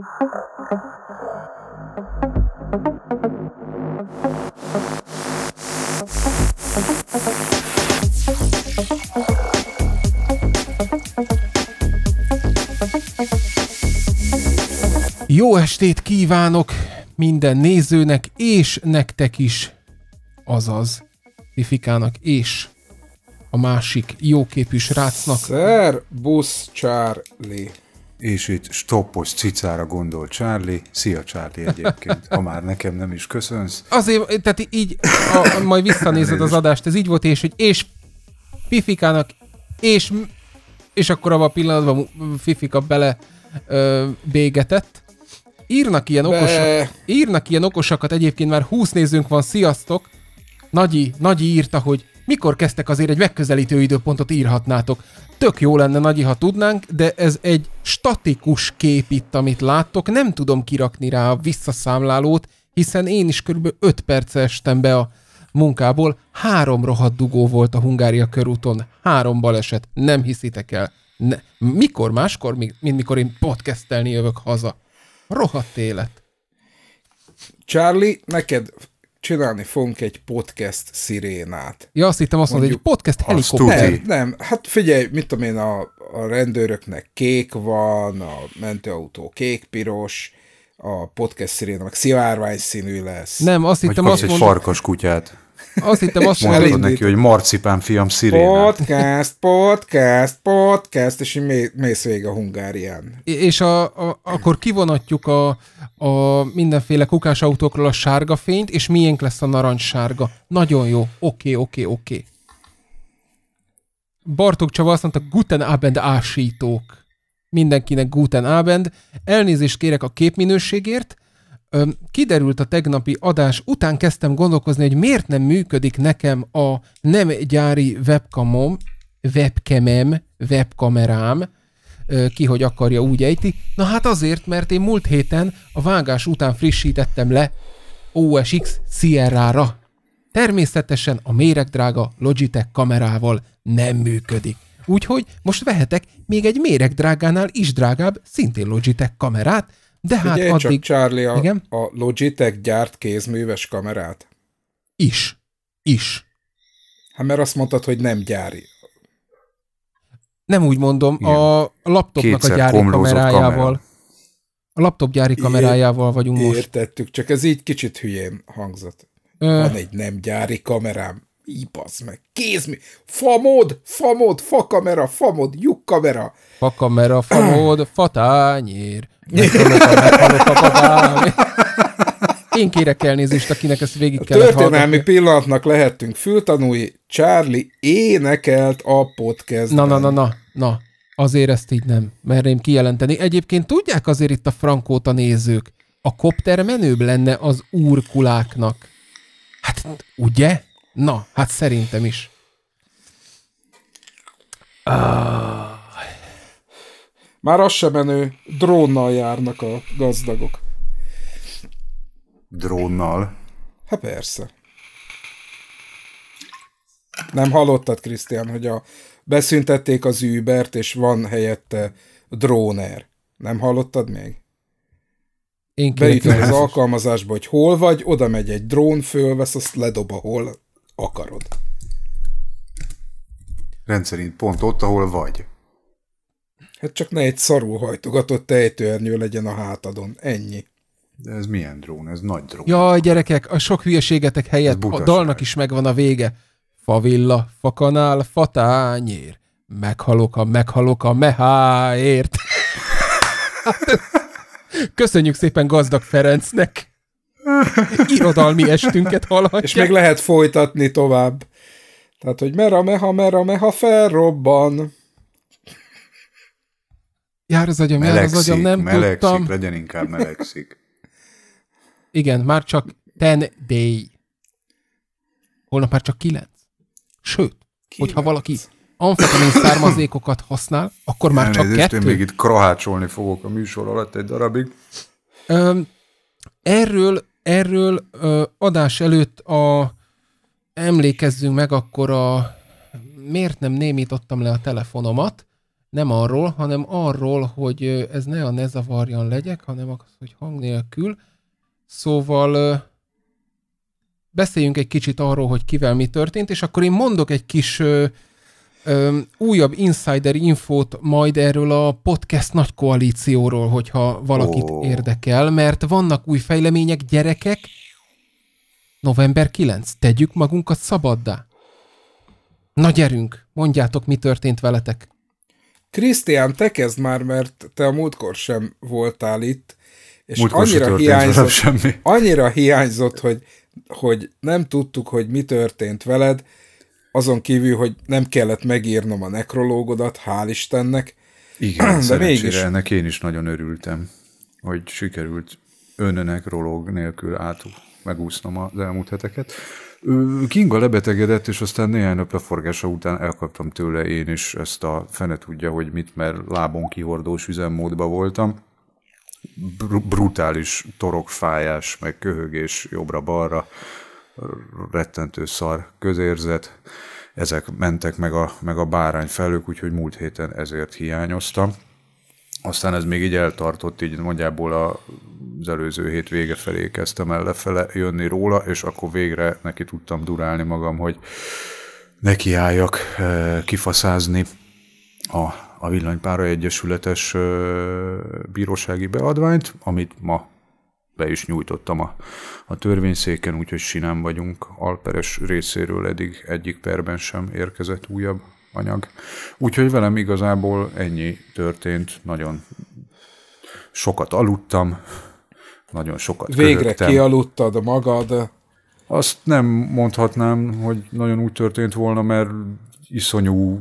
Jó estét kívánok minden nézőnek, és nektek is, azaz Fifikának és a másik jóképű srácnak. Szerbusz Charlie. És itt stoppos cicára gondol Charlie. Szia Charlie egyébként, ha már nekem nem is köszönsz. Azért, tehát így, a, majd visszanézed az adást, ez így volt, és hogy és Fifikának, és, és akkor abban a pillanatban Fifika bele ö, bégetett. Írnak ilyen, Be. okosak, írnak ilyen okosakat, egyébként már 20 nézőnk van, sziasztok! Nagyi, Nagyi írta, hogy mikor kezdtek azért egy megközelítő időpontot írhatnátok. Tök jó lenne, Nagyi, ha tudnánk, de ez egy statikus kép itt, amit láttok. Nem tudom kirakni rá a visszaszámlálót, hiszen én is kb. 5 perce estem be a munkából. Három rohadt dugó volt a Hungária körúton. Három baleset. Nem hiszitek el. Ne. Mikor máskor, mint mikor én podcastelni jövök haza. Rohadt élet. Charlie, neked csinálni fogunk egy podcast szirénát. Ja, azt hittem azt mondod, egy Mondjuk podcast helikopter. Nem, nem, hát figyelj, mit tudom én, a, a rendőröknek kék van, a mentőautó kék-piros, a podcast sziréna meg szivárvány színű lesz. Nem, azt Vagy hittem azt egy mondod, farkas kutyát. Azt hittem azt Mondhatod elindít- neki, hogy marcipán fiam szirénát. Podcast, podcast, podcast, és így mé- mész végig a Hungárián. és a, a, akkor kivonatjuk a, a mindenféle kukás autókról a sárga fényt, és miénk lesz a narancssárga. Nagyon jó. Oké, oké, oké. Bartók Csaba azt mondta, Guten Abend ásítók. Mindenkinek Guten Abend. Elnézést kérek a képminőségért. Kiderült a tegnapi adás után kezdtem gondolkozni, hogy miért nem működik nekem a nem gyári webcamom, webcamem, webkamerám, ki hogy akarja úgy ejti. Na hát azért, mert én múlt héten a vágás után frissítettem le OSX Sierra-ra. Természetesen a méregdrága Logitech kamerával nem működik. Úgyhogy most vehetek még egy méregdrágánál is drágább, szintén Logitech kamerát, de hát Figyelj csak, addig Charlie, a, Igen? a Logitech gyárt kézműves kamerát. is. Is. Hát mert azt mondtad, hogy nem gyári. Nem úgy mondom, Igen. a laptopnak a Kétszer gyári komlózott kamerájával. kamera. A laptop gyári kamerájával vagyunk most. Értettük, csak ez így kicsit hülyén hangzott. Ö, Van egy nem gyári kamerám. Így bassz meg. Kézmű. Famod, famod, fakamera, famod, lyukkamera. Fakamera, famód, fatányér. A, a. Én kérek elnézést, akinek ezt végig A kellett történelmi hallgatni. pillanatnak lehettünk fültanúi. Charlie énekelt a podcastben. Na, na, na, na, na. Azért ezt így nem merném kijelenteni. Egyébként tudják azért itt a frankóta nézők, a kopter menőbb lenne az úrkuláknak. Hát, ugye? Na, hát szerintem is. Már az sem menő, drónnal járnak a gazdagok. Drónnal. Hát persze. Nem hallottad, Krisztián, hogy a, beszüntették az Ubert, és van helyette dróner. Nem hallottad még? Én az alkalmazásba, hogy hol vagy, oda megy egy drón, fölvesz, azt ledob, ahol akarod. Rendszerint pont ott, ahol vagy. Hát csak ne egy szarul hajtogatott tejtőernyő legyen a hátadon. Ennyi. De ez milyen drón? Ez nagy drón. Jaj, gyerekek, a sok hülyeségetek helyett a dalnak is megvan a vége. Favilla, fakanál, fatányér. Meghalok a, meghalok a meháért. Köszönjük szépen Gazdag Ferencnek. Irodalmi estünket hallhatják. És még lehet folytatni tovább. Tehát, hogy mera meha, mera meha felrobban. Jár az agyam, jár az Melegszik, agyam, nem melegszik, tudtam. legyen inkább melegszik. Igen, már csak 10 day. Holnap már csak 9. Sőt, hogyha valaki amfetamin származékokat használ, akkor már csak Elnézést, én kettő. még itt krahácsolni fogok a műsor alatt egy darabig. Ö, erről, erről ö, adás előtt a emlékezzünk meg akkor a miért nem némítottam le a telefonomat, nem arról, hanem arról, hogy ez ne a ne zavarjan legyek, hanem az, hogy hang nélkül. Szóval ö, beszéljünk egy kicsit arról, hogy kivel mi történt, és akkor én mondok egy kis ö, újabb insider infót majd erről a podcast nagy koalícióról, hogyha valakit oh. érdekel, mert vannak új fejlemények, gyerekek. November 9. Tegyük magunkat szabaddá. Na gyerünk, mondjátok, mi történt veletek. Krisztián, te kezd már, mert te a múltkor sem voltál itt, és Múltkor annyira hiányzott, semmi. annyira hiányzott, hogy, hogy nem tudtuk, hogy mi történt veled, azon kívül, hogy nem kellett megírnom a nekrológodat, hál' Istennek. Igen, De mégis. ennek én is nagyon örültem, hogy sikerült önnek rológ nélkül át megúsznom az elmúlt heteket. Kinga lebetegedett, és aztán néhány nap leforgása után elkaptam tőle én is ezt a fene tudja, hogy mit, mert lábon kihordós üzemmódba voltam. Br- brutális torokfájás, meg köhögés jobbra-balra, rettentő szar közérzet. Ezek mentek meg a, meg a bárány felők, úgyhogy múlt héten ezért hiányoztam. Aztán ez még így eltartott, így nagyjából a, az előző hét vége felé kezdtem el lefele jönni róla, és akkor végre neki tudtam durálni magam, hogy nekiálljak eh, kifaszázni a, a Villanypára Egyesületes eh, bírósági beadványt, amit ma be is nyújtottam a, a törvényszéken, úgyhogy sinán vagyunk. Alperes részéről eddig egyik perben sem érkezett újabb anyag. Úgyhogy velem igazából ennyi történt. Nagyon sokat aludtam, nagyon sokat Végre köhögtem. kialudtad magad. Azt nem mondhatnám, hogy nagyon úgy történt volna, mert iszonyú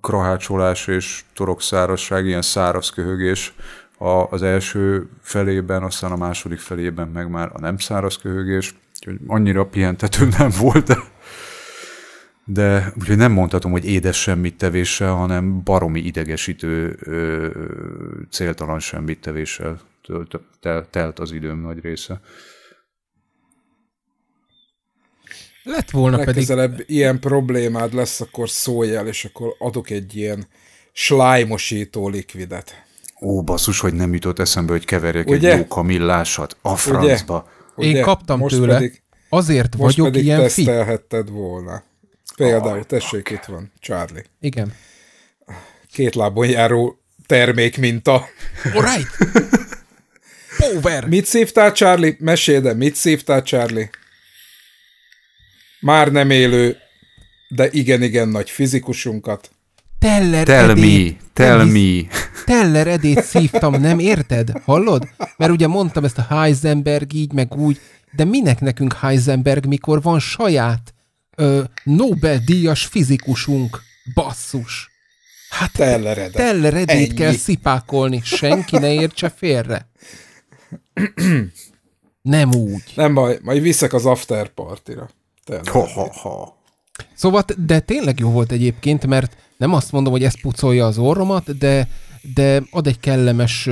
krahácsolás és torokszárazság, ilyen száraz köhögés a, az első felében, aztán a második felében meg már a nem száraz köhögés, úgyhogy annyira pihentető nem volt, de, de úgyhogy nem mondhatom, hogy édes semmit tevéssel, hanem baromi idegesítő, ö, céltalan semmit tevéssel tölt, tel, telt az időm nagy része. Lett volna pedig... Legközelebb ilyen problémád lesz, akkor szólj el, és akkor adok egy ilyen slájmosító likvidet. Ó, basszus, hogy nem jutott eszembe, hogy keverjek Ugye? egy jó kamillásat. A francba. Én kaptam most tőle, Pedig, azért most vagyok pedig ilyen tesztelhetted volna. Például, tessék, itt van, Charlie. Igen. Két lábon járó termékminta. Alright! Power! Mit szívtál, Charlie? Meséld el, mit szívtál, Charlie? Már nem élő, de igen-igen nagy fizikusunkat. Teller Tell edét, me, tell me. Teller edét szívtam, nem érted? Hallod? Mert ugye mondtam ezt a Heisenberg így, meg úgy, de minek nekünk Heisenberg, mikor van saját ö, Nobel-díjas fizikusunk? Basszus! Hát Telleredet. Teller edét Ennyi. kell szipákolni, senki ne értse félre. Nem úgy. Nem baj, majd viszek az after partira. Telleredet. Ha, ha, ha. Szóval, de tényleg jó volt egyébként, mert nem azt mondom, hogy ez pucolja az orromat, de, de ad egy kellemes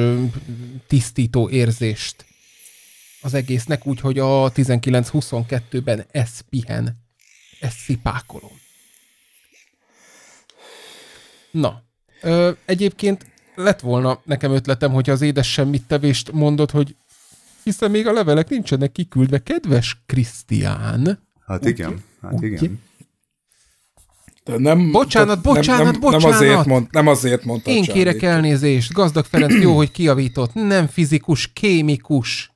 tisztító érzést az egésznek, úgyhogy a 19-22-ben ez pihen. Ezt szipákolom. Na, ö, egyébként lett volna nekem ötletem, hogy az édes semmit tevést mondod, hogy hiszen még a levelek nincsenek kiküldve. Kedves Krisztián, Hát igen, hát Ugye? igen. De nem, Bocsánat, nem, bocsánat, nem, Nem bocsánat. azért, mond, nem azért mondta Én kérek elnézést. Gazdag Ferenc jó, hogy kiavított. Nem fizikus, kémikus.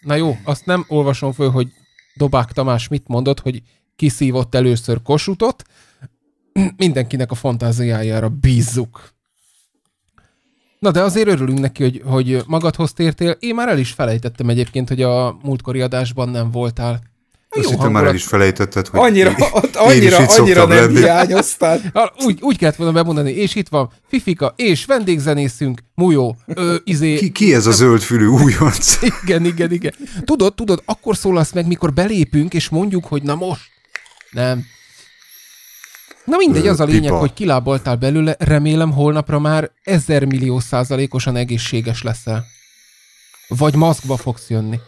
Na jó, azt nem olvasom föl, hogy Dobák Tamás mit mondott, hogy kiszívott először kosutot. Mindenkinek a fantáziájára bízzuk. Na de azért örülünk neki, hogy, hogy magadhoz tértél. Én már el is felejtettem egyébként, hogy a múltkori adásban nem voltál. Azt hittem már el is felejtetted, hogy Annyira, én, ott én is annyira, itt annyira nem lenni. hiányoztál. Úgy, úgy kellett volna bemondani, és itt van Fifika, és vendégzenészünk, Mujó, ö, izé... Ki, ki ez a zöldfülű újonc? Igen, igen, igen. Tudod, tudod, akkor szólasz meg, mikor belépünk, és mondjuk, hogy na most. Nem. Na mindegy, az a lényeg, pipa. hogy kilábaltál belőle, remélem holnapra már ezer millió százalékosan egészséges leszel. Vagy maszkba fogsz jönni.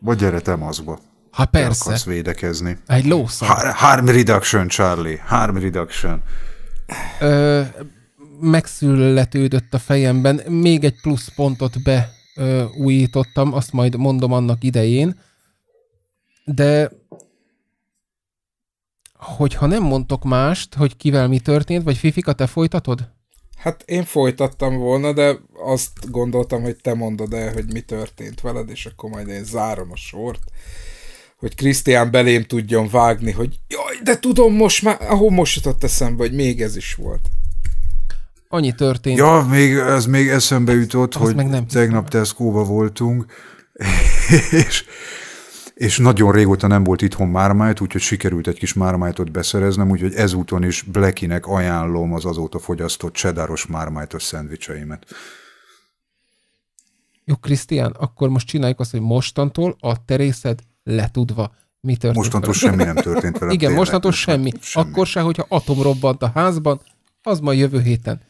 Vagy gyere te mazba. Ha Te persze, akarsz védekezni. egy lószar. Har- harm reduction, Charlie. Harm reduction. ö, megszületődött a fejemben. Még egy plusz pontot beújítottam, azt majd mondom annak idején. De hogyha nem mondtok mást, hogy kivel mi történt, vagy Fifika, te folytatod? Hát én folytattam volna, de azt gondoltam, hogy te mondod el, hogy mi történt veled, és akkor majd én zárom a sort, hogy Krisztián belém tudjon vágni, hogy jaj, de tudom most már, ahol most jutott eszembe, hogy még ez is volt. Annyi történt. Ja, még, ez még eszembe jutott, Az hogy meg nem tegnap Tesco-ba voltunk, és, és nagyon régóta nem volt itthon Marmite, úgyhogy sikerült egy kis Marmite-ot beszereznem, úgyhogy ezúton is Blackinek ajánlom az azóta fogyasztott cheddaros Marmite-os szendvicseimet. Jó, Krisztián, akkor most csináljuk azt, hogy mostantól a terészed letudva. Mi történt? Mostantól veled? semmi nem történt velem. Igen, tényleg, mostantól semmi. Akkor se, hogyha atom robbant a házban, az majd jövő héten.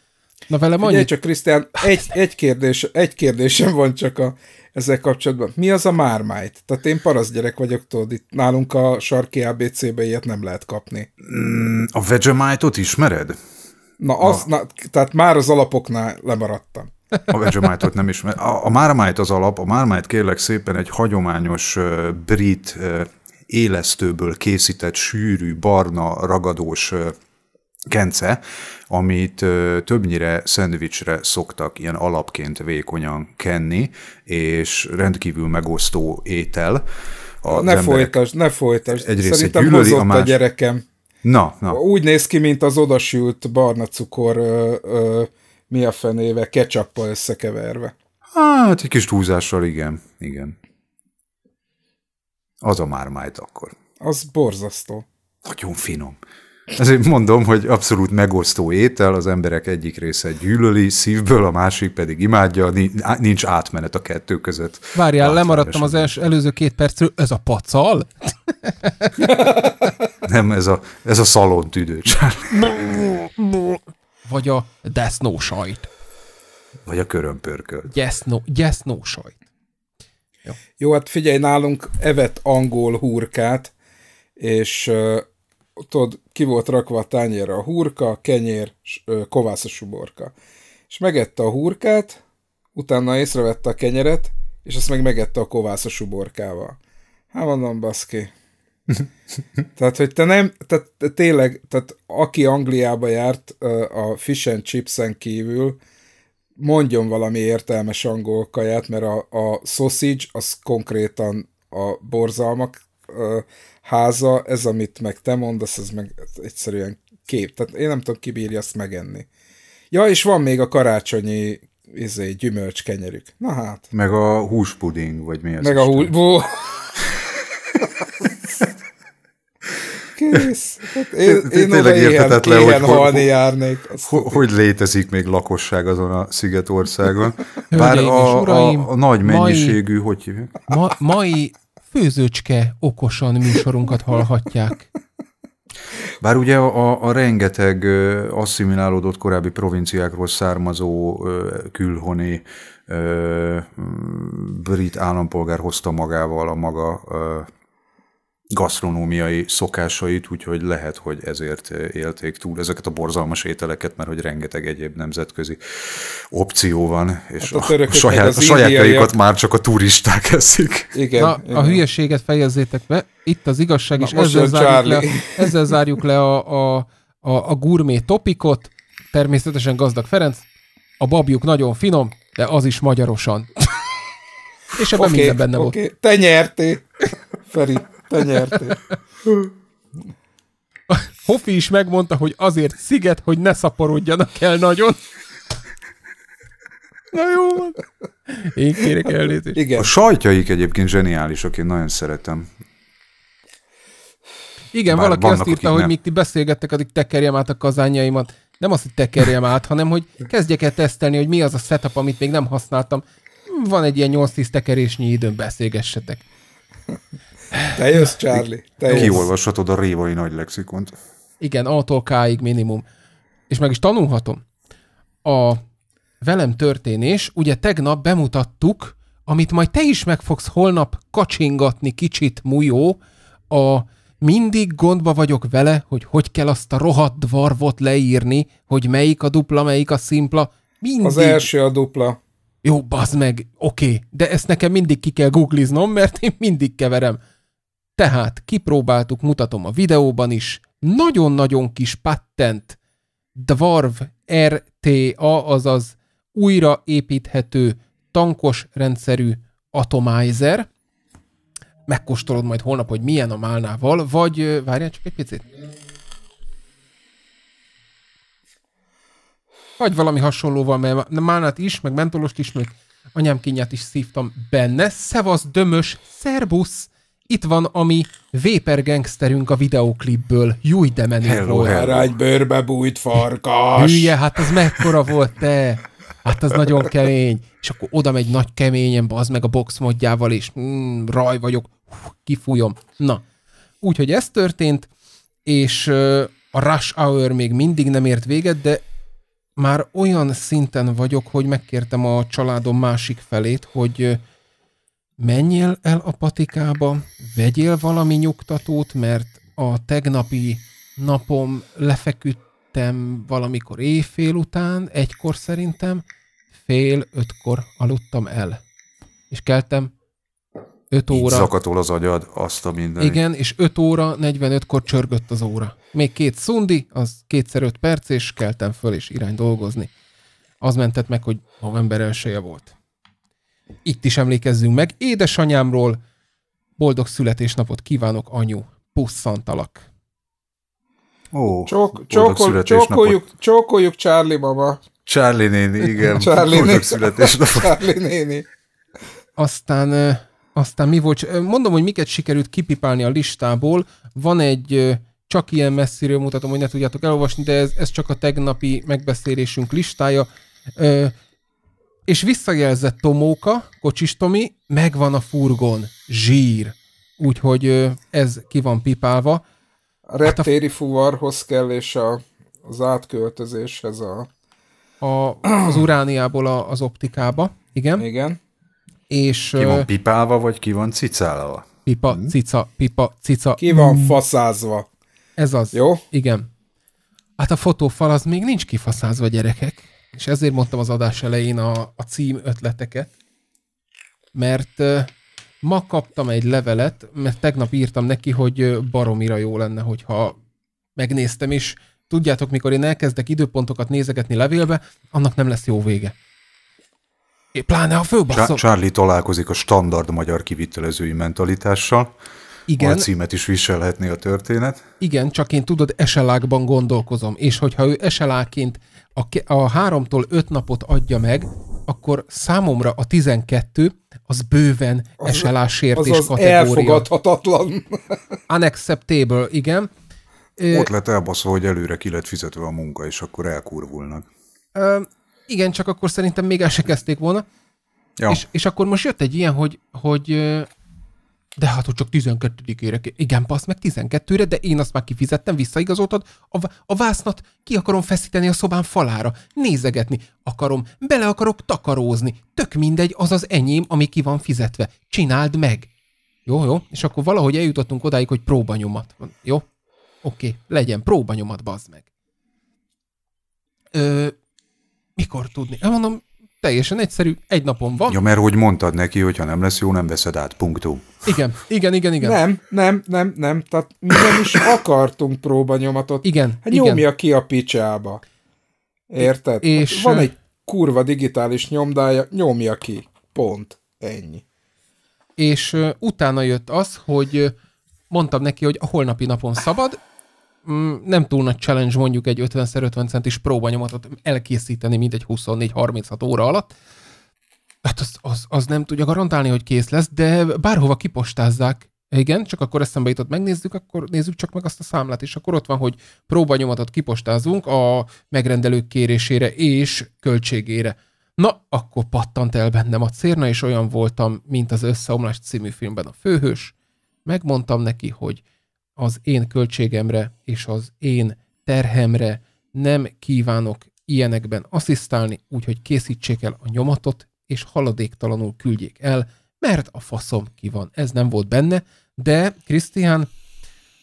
Na velem Figyelj annyi. csak, Krisztián, egy, egy, kérdés, egy kérdésem van csak a, ezzel kapcsolatban. Mi az a Marmite? Tehát én parasz gyerek vagyok, tudod, itt nálunk a sarki ABC-be ilyet nem lehet kapni. Mm, A Vegemite-ot ismered? Na, az, na, tehát már az alapoknál lemaradtam. A Vegemite-ot nem ismer. A, a Marmite az alap, a Marmite kérlek szépen egy hagyományos uh, brit uh, élesztőből készített sűrű, barna, ragadós uh, kence, amit többnyire szendvicsre szoktak ilyen alapként vékonyan kenni, és rendkívül megosztó étel. Az ne folytasd, ne folytasd. Egy része Szerintem gyűlöli, hozott a a, más- gyerekem. Na, na. Úgy néz ki, mint az odasült barna cukor, ö, ö, mi a fenéve, ketchuppal összekeverve. Hát egy kis túlzással, igen, igen. Az a Marmite akkor. Az borzasztó. Nagyon finom. Ezért mondom, hogy abszolút megosztó étel, az emberek egyik része gyűlöli szívből, a másik pedig imádja, nincs átmenet a kettő között. Várjál, lemaradtam az els, előző két percről. Ez a pacal? Nem, ez a, ez a szalon tüdőcsár. Vagy a desznó sajt. Vagy a körömpörköl. Gyesznó, gyesznó sajt. Jó, hát figyelj, nálunk evett angol hurkát, és uh, tudod, ki volt rakva a tányérra a hurka, kenyér, kovász a suborka. És megette a hurkát, utána észrevette a kenyeret, és azt meg megette a kovász a suborkával. Hát mondom, baszki. tehát, hogy te nem, tehát te tényleg, tehát aki Angliába járt a fish and chipsen kívül, mondjon valami értelmes angol kaját, mert a, a sausage az konkrétan a borzalmak háza, ez amit meg te mondasz, ez meg egyszerűen kép. Tehát én nem tudom, ki bírja azt megenni. Ja, és van még a karácsonyi izé, gyümölcskenyerük. Na hát. Meg a húspuding, vagy mi ez? Meg a Isten? hús... Kész. Tehát én, én tényleg érthetetlen, hogy- hogy- halni járnék. Azt Ho- hogy létezik még lakosság azon a szigetországon? Bár a, uraim, a, a nagy mai- mennyiségű, hogy hívják? Ma, mai főzőcske okosan műsorunkat hallhatják. Bár ugye a, a rengeteg asszimilálódott korábbi provinciákról származó külhoni brit állampolgár hozta magával a maga gasztronómiai szokásait, úgyhogy lehet, hogy ezért élték túl ezeket a borzalmas ételeket, mert hogy rengeteg egyéb nemzetközi opció van, és Hát a a, saját, a sajátjaikat már csak a turisták eszik. Igen. Na, igen. a hülyeséget fejezzétek be. Itt az igazság, Na, és ezzel zárjuk, le, ezzel zárjuk le a, a, a, a gurmé topikot. Természetesen gazdag Ferenc. A babjuk nagyon finom, de az is magyarosan. és ebben Oké, minden benne volt. oké. Te nyertél. Feri, te nyertél. Hofi is megmondta, hogy azért sziget, hogy ne szaporodjanak el nagyon. Na jó van. Én kérek elnézést. Igen. A sajtjaik egyébként zseniálisak, én nagyon szeretem. Igen, Bár valaki azt írta, hogy nem. míg ti beszélgettek, addig tekerjem át a kazányaimat. Nem azt, hogy tekerjem át, hanem hogy kezdjek el tesztelni, hogy mi az a setup, amit még nem használtam. Van egy ilyen 8-10 tekerésnyi időm, beszélgessetek. Te jössz, Charlie. Te jössz. Kiolvashatod a révai nagy lexikont. Igen, A-tól K-ig minimum. És meg is tanulhatom. A velem történés, ugye tegnap bemutattuk, amit majd te is meg fogsz holnap kacsingatni kicsit, Mujó, a mindig gondba vagyok vele, hogy hogy kell azt a rohadt dvarvot leírni, hogy melyik a dupla, melyik a szimpla. Mindig. Az első a dupla. Jó, bazd meg, oké, okay. de ezt nekem mindig ki kell googliznom, mert én mindig keverem. Tehát kipróbáltuk, mutatom a videóban is, nagyon-nagyon kis patent Dwarv RTA, azaz újraépíthető tankos rendszerű atomizer. Megkóstolod majd holnap, hogy milyen a málnával, vagy várjál csak egy picit. Vagy valami hasonlóval, mert málnát is, meg mentolost is, meg anyám kínját is szívtam benne. Szevasz, dömös, szerbusz! Itt van a mi Véper gangsterünk a videóklipből. Júj, de menő hello, volt. Hello. egy bőrbe bújt farkas. Hülye, hát az mekkora volt te. Hát az nagyon kemény. És akkor oda megy nagy keményen, az meg a box modjával, és mm, raj vagyok, kifújom. Na, úgyhogy ez történt, és a Rush Hour még mindig nem ért véget, de már olyan szinten vagyok, hogy megkértem a családom másik felét, hogy menjél el a patikába, vegyél valami nyugtatót, mert a tegnapi napom lefeküdtem valamikor éjfél után, egykor szerintem, fél ötkor aludtam el. És keltem 5 óra. Így zakatol az agyad, azt a minden. Igen, és 5 óra 45-kor csörgött az óra. Még két szundi, az kétszer 5 perc, és keltem föl, és irány dolgozni. Az mentett meg, hogy november elsője volt. Itt is emlékezzünk meg. Édesanyámról boldog születésnapot kívánok, anyu. Pusszantalak. Ó, Csók, csókol, csókoljuk, csókoljuk Charlie mama. Charlie néni, igen. Charlie boldog születésnapot. Charlie néni. Aztán, aztán mi volt? Mondom, hogy miket sikerült kipipálni a listából. Van egy, csak ilyen messziről mutatom, hogy ne tudjátok elolvasni, de ez, ez csak a tegnapi megbeszélésünk listája és visszajelzett Tomóka, Kocsis Tomi, megvan a furgon, zsír. Úgyhogy ez ki van pipálva. A reptéri hát a... fuvarhoz kell, és a, az átköltözéshez a... a az urániából a, az optikába, igen. Igen. És, ki van pipálva, vagy ki van cicálva? Pipa, hmm. cica, pipa, cica. Ki van hmm. faszázva. Ez az. Jó? Igen. Hát a fotófal az még nincs kifaszázva, gyerekek és ezért mondtam az adás elején a, a cím ötleteket, mert ma kaptam egy levelet, mert tegnap írtam neki, hogy baromira jó lenne, hogyha megnéztem, és tudjátok, mikor én elkezdek időpontokat nézegetni levélbe, annak nem lesz jó vége. É, pláne a főbasszom. Charlie találkozik a standard magyar kivitelezői mentalitással. Igen. A címet is viselhetné a történet. Igen, csak én tudod, eselákban gondolkozom, és hogyha ő eseláként a, a háromtól öt napot adja meg, akkor számomra a 12 az bőven az, eselássértés az az kategória. elfogadhatatlan. Unacceptable, igen. Ott lett elbaszva, hogy előre ki lett fizetve a munka, és akkor elkurvulnak. Ö, igen, csak akkor szerintem még el se kezdték volna. Ja. És, és akkor most jött egy ilyen, hogy, hogy de hát, hogy csak 12-ére. Igen, passz meg 12-re, de én azt már kifizettem, visszaigazoltad. A, a vásznat ki akarom feszíteni a szobám falára. Nézegetni akarom, bele akarok takarózni. Tök mindegy, az az enyém, ami ki van fizetve. Csináld meg. Jó, jó. És akkor valahogy eljutottunk odáig, hogy próbanyomat. Jó? Oké, legyen próbanyomat, bazd meg. Ö, mikor tudni? Mondom, Teljesen egyszerű, egy napon van. Ja, mert hogy mondtad neki, hogy ha nem lesz jó, nem veszed át, punktum. Igen, igen, igen, igen. Nem, nem, nem, nem, tehát mi nem is akartunk próbanyomatot. Igen, hát nyomja igen. ki a picsába. Érted? És hát van egy kurva digitális nyomdája, nyomja ki. Pont. Ennyi. És uh, utána jött az, hogy uh, mondtam neki, hogy a holnapi napon szabad, nem túl nagy challenge mondjuk egy 50x50 centis próbanyomatot elkészíteni, mint egy 24-36 óra alatt. Hát az, az, az nem tudja garantálni, hogy kész lesz, de bárhova kipostázzák. Igen, csak akkor eszembe jutott, megnézzük, akkor nézzük csak meg azt a számlát, és akkor ott van, hogy próbanyomatot kipostázunk a megrendelők kérésére és költségére. Na, akkor pattant el bennem a cérna, és olyan voltam, mint az Összeomlás című filmben a főhős. Megmondtam neki, hogy az én költségemre és az én terhemre nem kívánok ilyenekben asszisztálni, úgyhogy készítsék el a nyomatot, és haladéktalanul küldjék el, mert a faszom ki van. Ez nem volt benne, de Krisztián,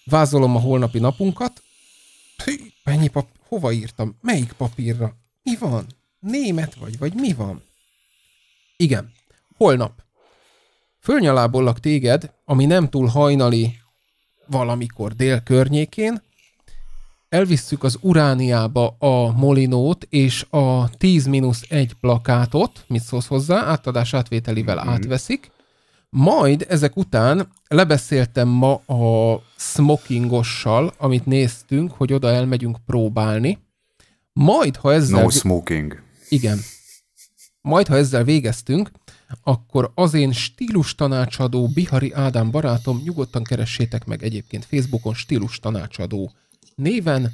vázolom a holnapi napunkat. Mennyi pap... Hova írtam? Melyik papírra? Mi van? Német vagy, vagy mi van? Igen. Holnap. Fölnyalábollak téged, ami nem túl hajnali valamikor dél környékén, elvisszük az Urániába a Molinót és a 10-1 plakátot, mit szólsz hozzá, átadás átvételivel mm-hmm. átveszik, majd ezek után lebeszéltem ma a smokingossal, amit néztünk, hogy oda elmegyünk próbálni. Majd, ha ezzel... No smoking. Igen. Majd, ha ezzel végeztünk, akkor az én stílus tanácsadó Bihari Ádám barátom, nyugodtan keressétek meg egyébként Facebookon stílus tanácsadó néven,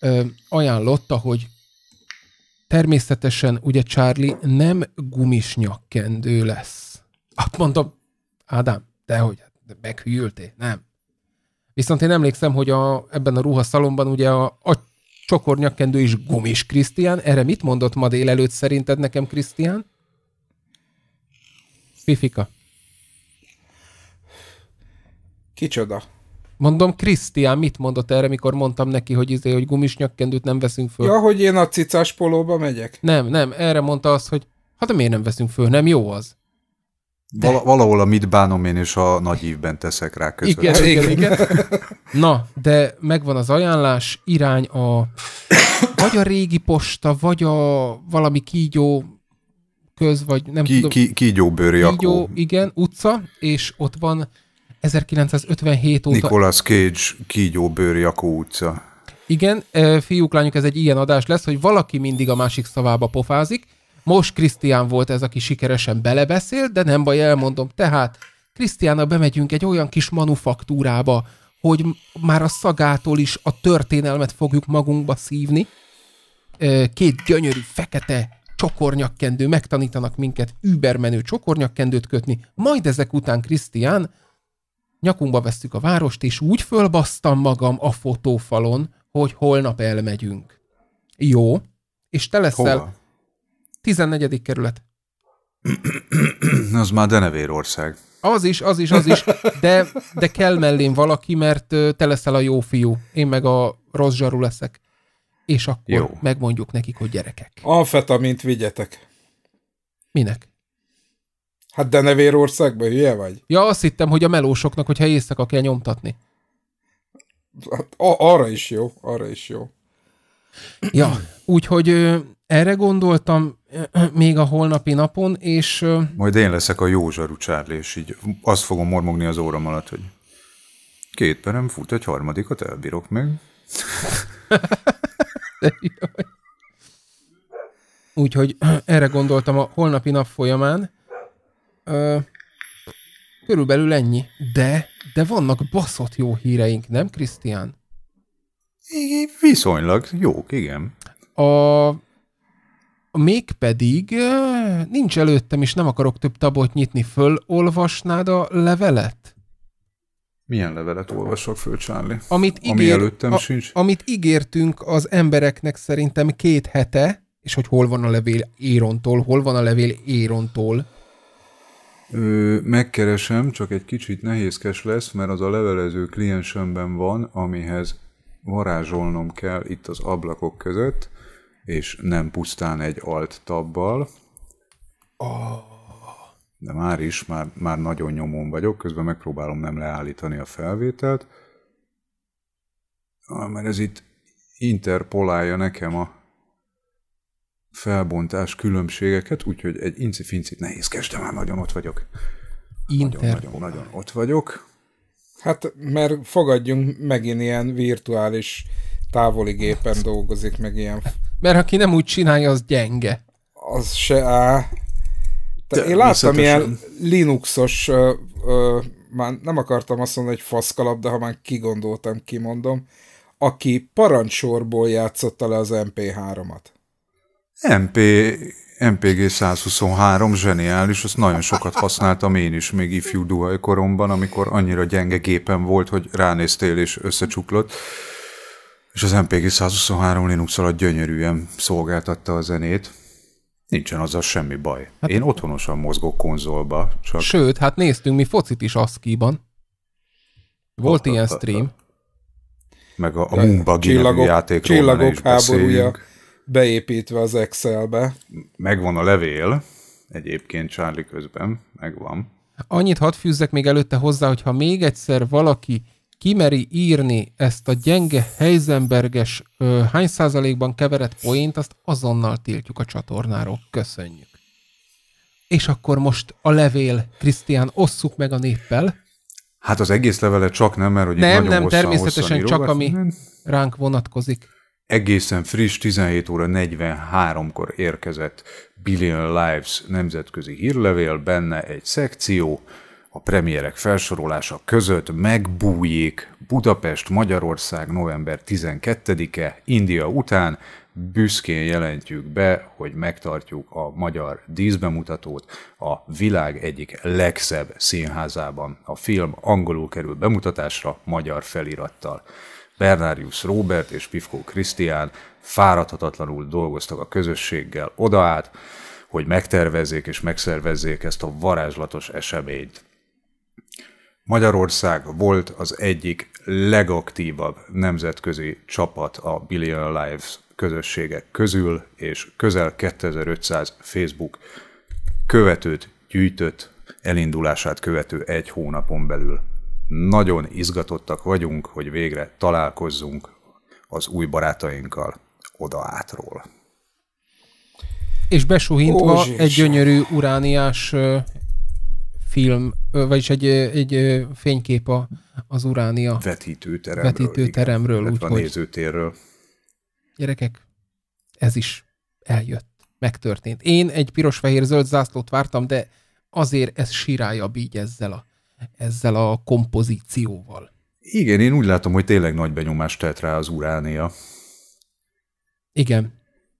ö, ajánlotta, hogy természetesen ugye Charlie nem gumis nyakkendő lesz. Azt mondom, Ádám, dehogy, de meghűltél, nem. Viszont én emlékszem, hogy a, ebben a ruhaszalomban ugye a, a csokornyakkendő is gumis, Krisztián. Erre mit mondott ma délelőtt szerinted nekem, Krisztián? Fifika. Kicsoda? Mondom, Krisztián mit mondott erre, mikor mondtam neki, hogy izé, hogy gumis nyakkendőt nem veszünk föl? Ja, hogy én a cicás polóba megyek? Nem, nem, erre mondta azt, hogy hát de miért nem veszünk föl, nem jó az. Val- valahol a mit bánom én, és a nagy ívben teszek rá között. Igen, igen, igen. Na, de megvan az ajánlás, irány a vagy a régi posta, vagy a valami kígyó köz, vagy nem ki, tudom. Ki, kígyóbőri kígyó, igen, utca, és ott van 1957 óta... Nicolas Cage kígyóbőri Jakó utca. Igen, fiúk, lányok, ez egy ilyen adás lesz, hogy valaki mindig a másik szavába pofázik, most Krisztián volt ez, aki sikeresen belebeszélt, de nem baj, elmondom. Tehát Krisztiánnal bemegyünk egy olyan kis manufaktúrába, hogy már a szagától is a történelmet fogjuk magunkba szívni. Két gyönyörű, fekete csokornyakkendő, megtanítanak minket übermenő csokornyakkendőt kötni, majd ezek után Krisztián nyakunkba vesztük a várost, és úgy fölbasztam magam a fotófalon, hogy holnap elmegyünk. Jó, és te leszel... Hova? 14. kerület. az már Denevérország. Az is, az is, az is, de, de kell mellém valaki, mert te leszel a jó fiú, én meg a rossz zsaru leszek. És akkor jó. megmondjuk nekik, hogy gyerekek. Amfetamint vigyetek. Minek? Hát Denevérországban hülye vagy? Ja, azt hittem, hogy a melósoknak, hogyha éjszaka kell nyomtatni. Hát, arra is jó, arra is jó. Ja, úgyhogy erre gondoltam még a holnapi napon, és... Majd én leszek a jó zsaru Charlie, és így azt fogom mormogni az óram alatt, hogy két perem fut, egy harmadikat elbírok meg. Úgyhogy erre gondoltam a holnapi nap folyamán. Ö, körülbelül ennyi. De, de vannak baszott jó híreink, nem, Krisztián? Viszonylag jók, igen. A mégpedig nincs előttem, és nem akarok több tabot nyitni. Fölolvasnád a levelet? Milyen levelet olvasok föl, Charlie? Amit, ígér, Ami előttem a, sincs? Amit ígértünk az embereknek szerintem két hete, és hogy hol van a levél Érontól, hol van a levél Érontól. Ö, megkeresem, csak egy kicsit nehézkes lesz, mert az a levelező kliensemben van, amihez varázsolnom kell itt az ablakok között, és nem pusztán egy alt tabbal. Oh. De már is, már, már nagyon nyomon vagyok, közben megpróbálom nem leállítani a felvételt, ah, mert ez itt interpolálja nekem a felbontás különbségeket, úgyhogy egy inci-fincit nehézkes, de már nagyon ott vagyok. Nagyon-nagyon ott vagyok. Hát, mert fogadjunk megint ilyen virtuális távoli gépen dolgozik, meg ilyen mert aki nem úgy csinálja, az gyenge. Az se á. Te, én láttam ilyen Linuxos, ö, ö, már nem akartam azt mondani, hogy faszkalap, de ha már kigondoltam, kimondom, aki parancsorból játszotta le az MP3-at. MP, MPG 123 zseniális, azt nagyon sokat használtam én is, még ifjú duhaj koromban, amikor annyira gyenge gépen volt, hogy ránéztél és összecsuklott és az MPG 123 Linux alatt gyönyörűen szolgáltatta a zenét. Nincsen azzal semmi baj. Hát, Én otthonosan mozgok konzolba. Csak... Sőt, hát néztünk mi focit is ASCII-ban. Volt ha, ilyen ha, stream. meg a, a Moonbuggy csillagok, játékról Csillagok háborúja beépítve az Excelbe. Megvan a levél, egyébként Charlie közben, megvan. Annyit hadd fűzzek még előtte hozzá, hogy ha még egyszer valaki kimeri írni ezt a gyenge Heisenberges ö, hány százalékban keverett poént, azt azonnal tiltjuk a csatornáról. Köszönjük. És akkor most a levél, Krisztián, osszuk meg a néppel. Hát az egész levele csak nem, mert hogy nem, nagyon nem, hosszan, természetesen hosszan csak ami ránk vonatkozik. Egészen friss, 17 óra 43-kor érkezett Billion Lives nemzetközi hírlevél, benne egy szekció, a premierek felsorolása között megbújik Budapest, Magyarország november 12-e, India után, büszkén jelentjük be, hogy megtartjuk a magyar díszbemutatót a világ egyik legszebb színházában. A film angolul kerül bemutatásra magyar felirattal. Bernárius Robert és Pivko Krisztián fáradhatatlanul dolgoztak a közösséggel odaát, hogy megtervezzék és megszervezzék ezt a varázslatos eseményt. Magyarország volt az egyik legaktívabb nemzetközi csapat a Billion Lives közösségek közül, és közel 2500 Facebook követőt gyűjtött elindulását követő egy hónapon belül. Nagyon izgatottak vagyunk, hogy végre találkozzunk az új barátainkkal oda átról. És besuhintva egy gyönyörű urániás film, vagyis egy, egy fénykép az uránia vetítőteremről, vetítőteremről igen, úgy, a nézőtérről. Gyerekek, ez is eljött, megtörtént. Én egy piros-fehér-zöld zászlót vártam, de azért ez siráljabb így ezzel a, ezzel a kompozícióval. Igen, én úgy látom, hogy tényleg nagy benyomást tett rá az uránia. Igen.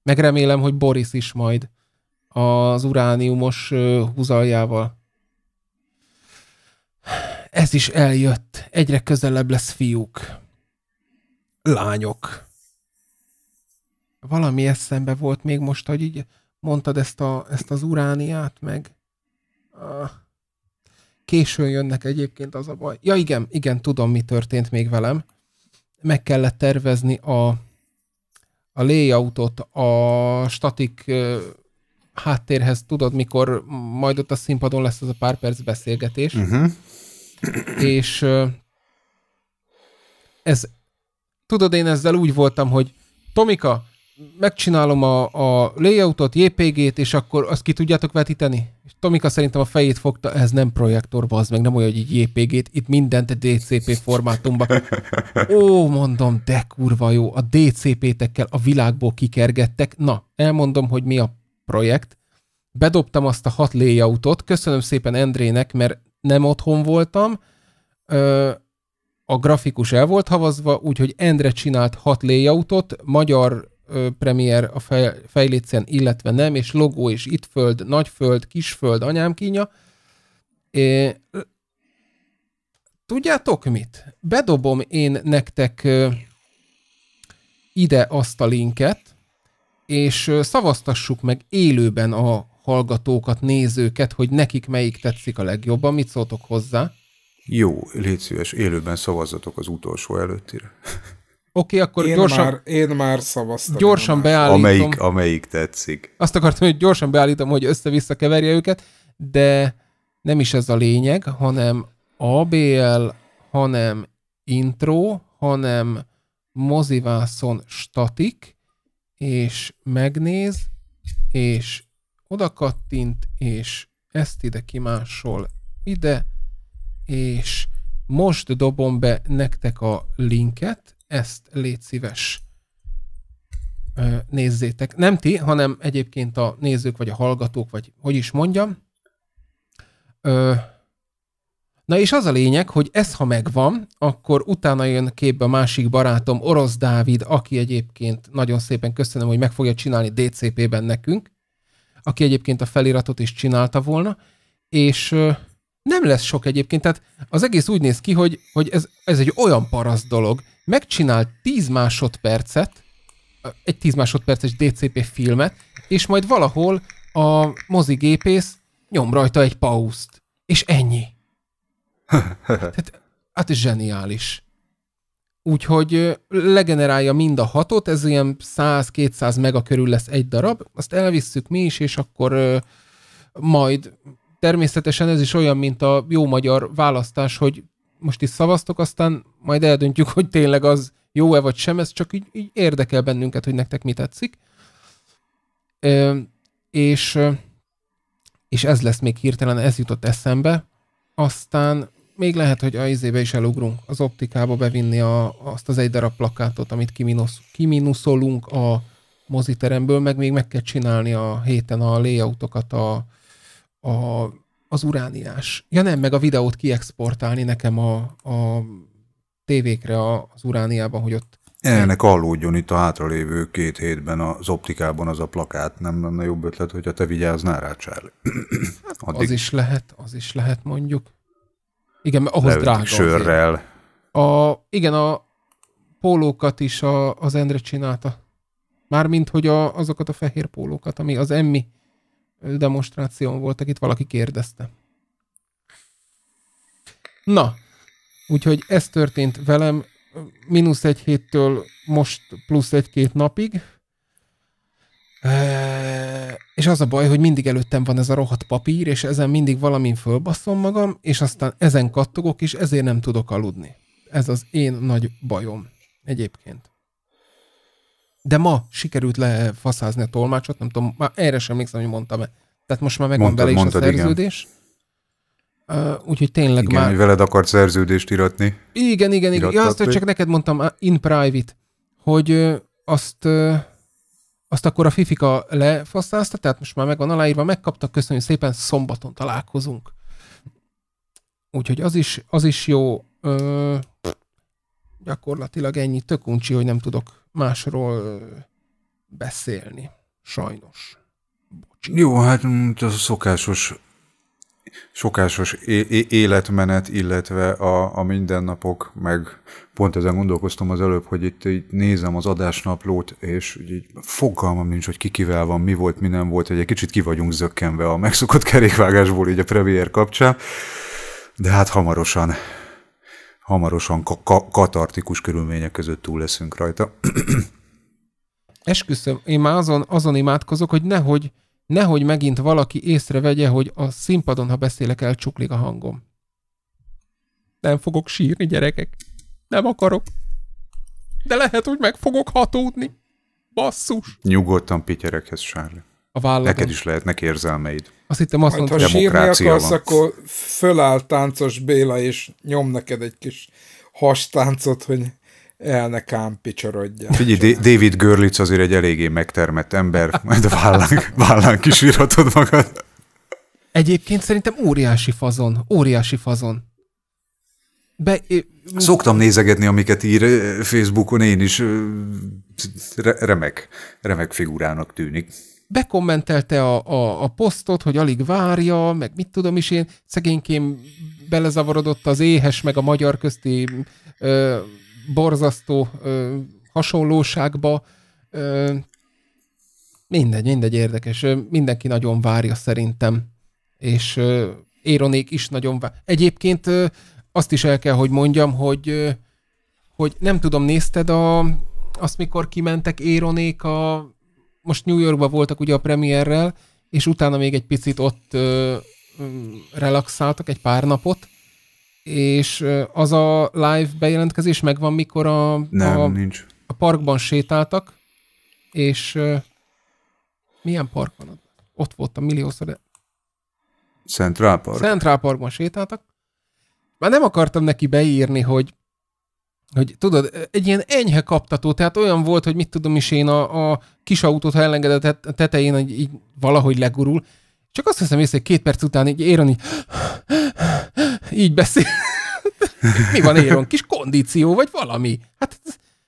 Megremélem, hogy Boris is majd az urániumos húzaljával ez is eljött. Egyre közelebb lesz fiúk. Lányok. Valami eszembe volt még most, hogy így mondtad ezt, a, ezt az urániát, meg ah, későn jönnek egyébként az a baj. Ja igen, igen, tudom, mi történt még velem. Meg kellett tervezni a, a layoutot a statik háttérhez, tudod, mikor majd ott a színpadon lesz az a pár perc beszélgetés. Uh-huh és ez, tudod, én ezzel úgy voltam, hogy Tomika, megcsinálom a, a layoutot, JPG-t, és akkor azt ki tudjátok vetíteni? És Tomika szerintem a fejét fogta, ez nem projektor, az meg nem olyan, hogy így JPG-t, itt mindent DCP formátumba. Ó, mondom, de kurva jó, a DCP-tekkel a világból kikergettek. Na, elmondom, hogy mi a projekt. Bedobtam azt a hat layoutot, köszönöm szépen Endrének, mert nem otthon voltam, a grafikus el volt havazva, úgyhogy Endre csinált hat layoutot, magyar premier a fej, fejlécen, illetve nem, és logó és itt föld, nagyföld, kisföld, anyámkínja. É, tudjátok mit? Bedobom én nektek ide azt a linket, és szavaztassuk meg élőben a hallgatókat, nézőket, hogy nekik melyik tetszik a legjobban, mit szóltok hozzá? Jó, légy szíves, élőben szavazatok az utolsó előttire. Oké, okay, akkor én gyorsan... Már, én már szavaztam. Gyorsan beállítom. Amelyik, amelyik tetszik. Azt akartam, hogy gyorsan beállítom, hogy össze-vissza keverje őket, de nem is ez a lényeg, hanem ABL, hanem intro, hanem mozivászon statik, és megnéz, és oda kattint, és ezt ide kimásol ide, és most dobom be nektek a linket, ezt légy szíves nézzétek. Nem ti, hanem egyébként a nézők, vagy a hallgatók, vagy hogy is mondjam. Na és az a lényeg, hogy ez ha megvan, akkor utána jön képbe a másik barátom, Orosz Dávid, aki egyébként nagyon szépen köszönöm, hogy meg fogja csinálni DCP-ben nekünk aki egyébként a feliratot is csinálta volna, és nem lesz sok egyébként, tehát az egész úgy néz ki, hogy, hogy ez, ez egy olyan paraszt dolog, megcsinál 10 másodpercet, egy 10 másodperces DCP filmet, és majd valahol a mozigépész nyom rajta egy pauszt. És ennyi. Tehát, hát ez zseniális. Úgyhogy legenerálja mind a hatot, ez ilyen 100-200 mega körül lesz egy darab, azt elvisszük mi is, és akkor majd természetesen ez is olyan, mint a jó magyar választás, hogy most is szavaztok, aztán majd eldöntjük, hogy tényleg az jó-e vagy sem, ez csak így, így érdekel bennünket, hogy nektek mi tetszik. Ö, és, és ez lesz még hirtelen, ez jutott eszembe. Aztán még lehet, hogy a izébe is elugrunk, az optikába bevinni a, azt az egy darab plakátot, amit kiminusz, kiminuszolunk a moziteremből, meg még meg kell csinálni a héten a layoutokat a, a, az urániás. Ja nem, meg a videót kiexportálni nekem a, a tévékre az urániában, hogy ott ennek allódjon itt a hátralévő két hétben az optikában az a plakát. Nem lenne jobb ötlet, hogyha te vigyáznál rá, Charlie? Hát az is lehet, az is lehet mondjuk. Igen, mert ahhoz drága. Sörrel. A, igen, a pólókat is a, az Endre csinálta. Mármint, hogy a, azokat a fehér pólókat, ami az Emmi demonstráción voltak, itt valaki kérdezte. Na, úgyhogy ez történt velem mínusz egy héttől most plusz egy-két napig. És az a baj, hogy mindig előttem van ez a rohadt papír, és ezen mindig valamin fölbasszom magam, és aztán ezen kattogok, és ezért nem tudok aludni. Ez az én nagy bajom egyébként. De ma sikerült lefaszázni a tolmácsot, nem tudom, már erre sem emlékszem, hogy mondtam-e. Tehát most már megvan mondtad, bele is mondtad, a szerződés. Igen. Uh, úgyhogy tényleg igen, már... hogy veled akart szerződést iratni. Igen, igen, igen. Ja, azt csak neked mondtam in private, hogy uh, azt, uh, azt akkor a Fifika lefasztázta, tehát most már megvan aláírva, megkaptak, köszönjük szépen, szombaton találkozunk. Úgyhogy az is, az is jó. Uh, gyakorlatilag ennyi, tök hogy nem tudok másról beszélni. Sajnos. Bocsi. Jó, hát az a szokásos szokásos életmenet, illetve a, a mindennapok, meg pont ezen gondolkoztam az előbb, hogy itt, itt nézem az adásnaplót, és így fogalmam nincs, hogy ki van, mi volt, mi nem volt, hogy egy kicsit ki vagyunk zökkenve a megszokott kerékvágásból így a Premier kapcsán, de hát hamarosan hamarosan ka- ka- katartikus körülmények között túl leszünk rajta. Esküszöm, én már azon, azon imádkozok, hogy nehogy nehogy megint valaki észrevegye, hogy a színpadon, ha beszélek, elcsuklik a hangom. Nem fogok sírni, gyerekek. Nem akarok. De lehet, hogy meg fogok hatódni. Basszus. Nyugodtan pityerekhez, Sárli. A válladon. Neked is lehetnek érzelmeid. Azt hittem azt mondta, ha sírni akarsz, van. akkor föláll táncos Béla, és nyom neked egy kis hastáncot, hogy el ne kámpicsorodja. Figyelj, David Görlitz azért egy eléggé megtermett ember, majd a vállán, vállán kisírhatod magad. Egyébként szerintem óriási fazon, óriási fazon. Be, Szoktam nézegetni, amiket ír Facebookon, én is remek, remek figurának tűnik. Bekommentelte a, a, a posztot, hogy alig várja, meg mit tudom is én, szegénykém belezavarodott az éhes, meg a magyar közti ö, borzasztó ö, hasonlóságba. Ö, mindegy, mindegy érdekes. Mindenki nagyon várja szerintem. És ö, Éronék is nagyon várja. Egyébként ö, azt is el kell, hogy mondjam, hogy, ö, hogy nem tudom, nézted a, azt, mikor kimentek Éronék a most New Yorkban voltak ugye a premierrel, és utána még egy picit ott ö, relaxáltak egy pár napot, és az a live bejelentkezés megvan, mikor a, Nem, a, nincs. a parkban sétáltak, és milyen park van ott? Ott voltam milliószor. De... Central Park. Central Parkban sétáltak. Már nem akartam neki beírni, hogy hogy tudod, egy ilyen enyhe kaptató, tehát olyan volt, hogy mit tudom is én, a, a kis autót, ha elengedett a tetején, hogy így valahogy legurul, csak azt hiszem észre, hogy két perc után így Éron így, így beszél. Mi van Éron? Kis kondíció, vagy valami? Hát,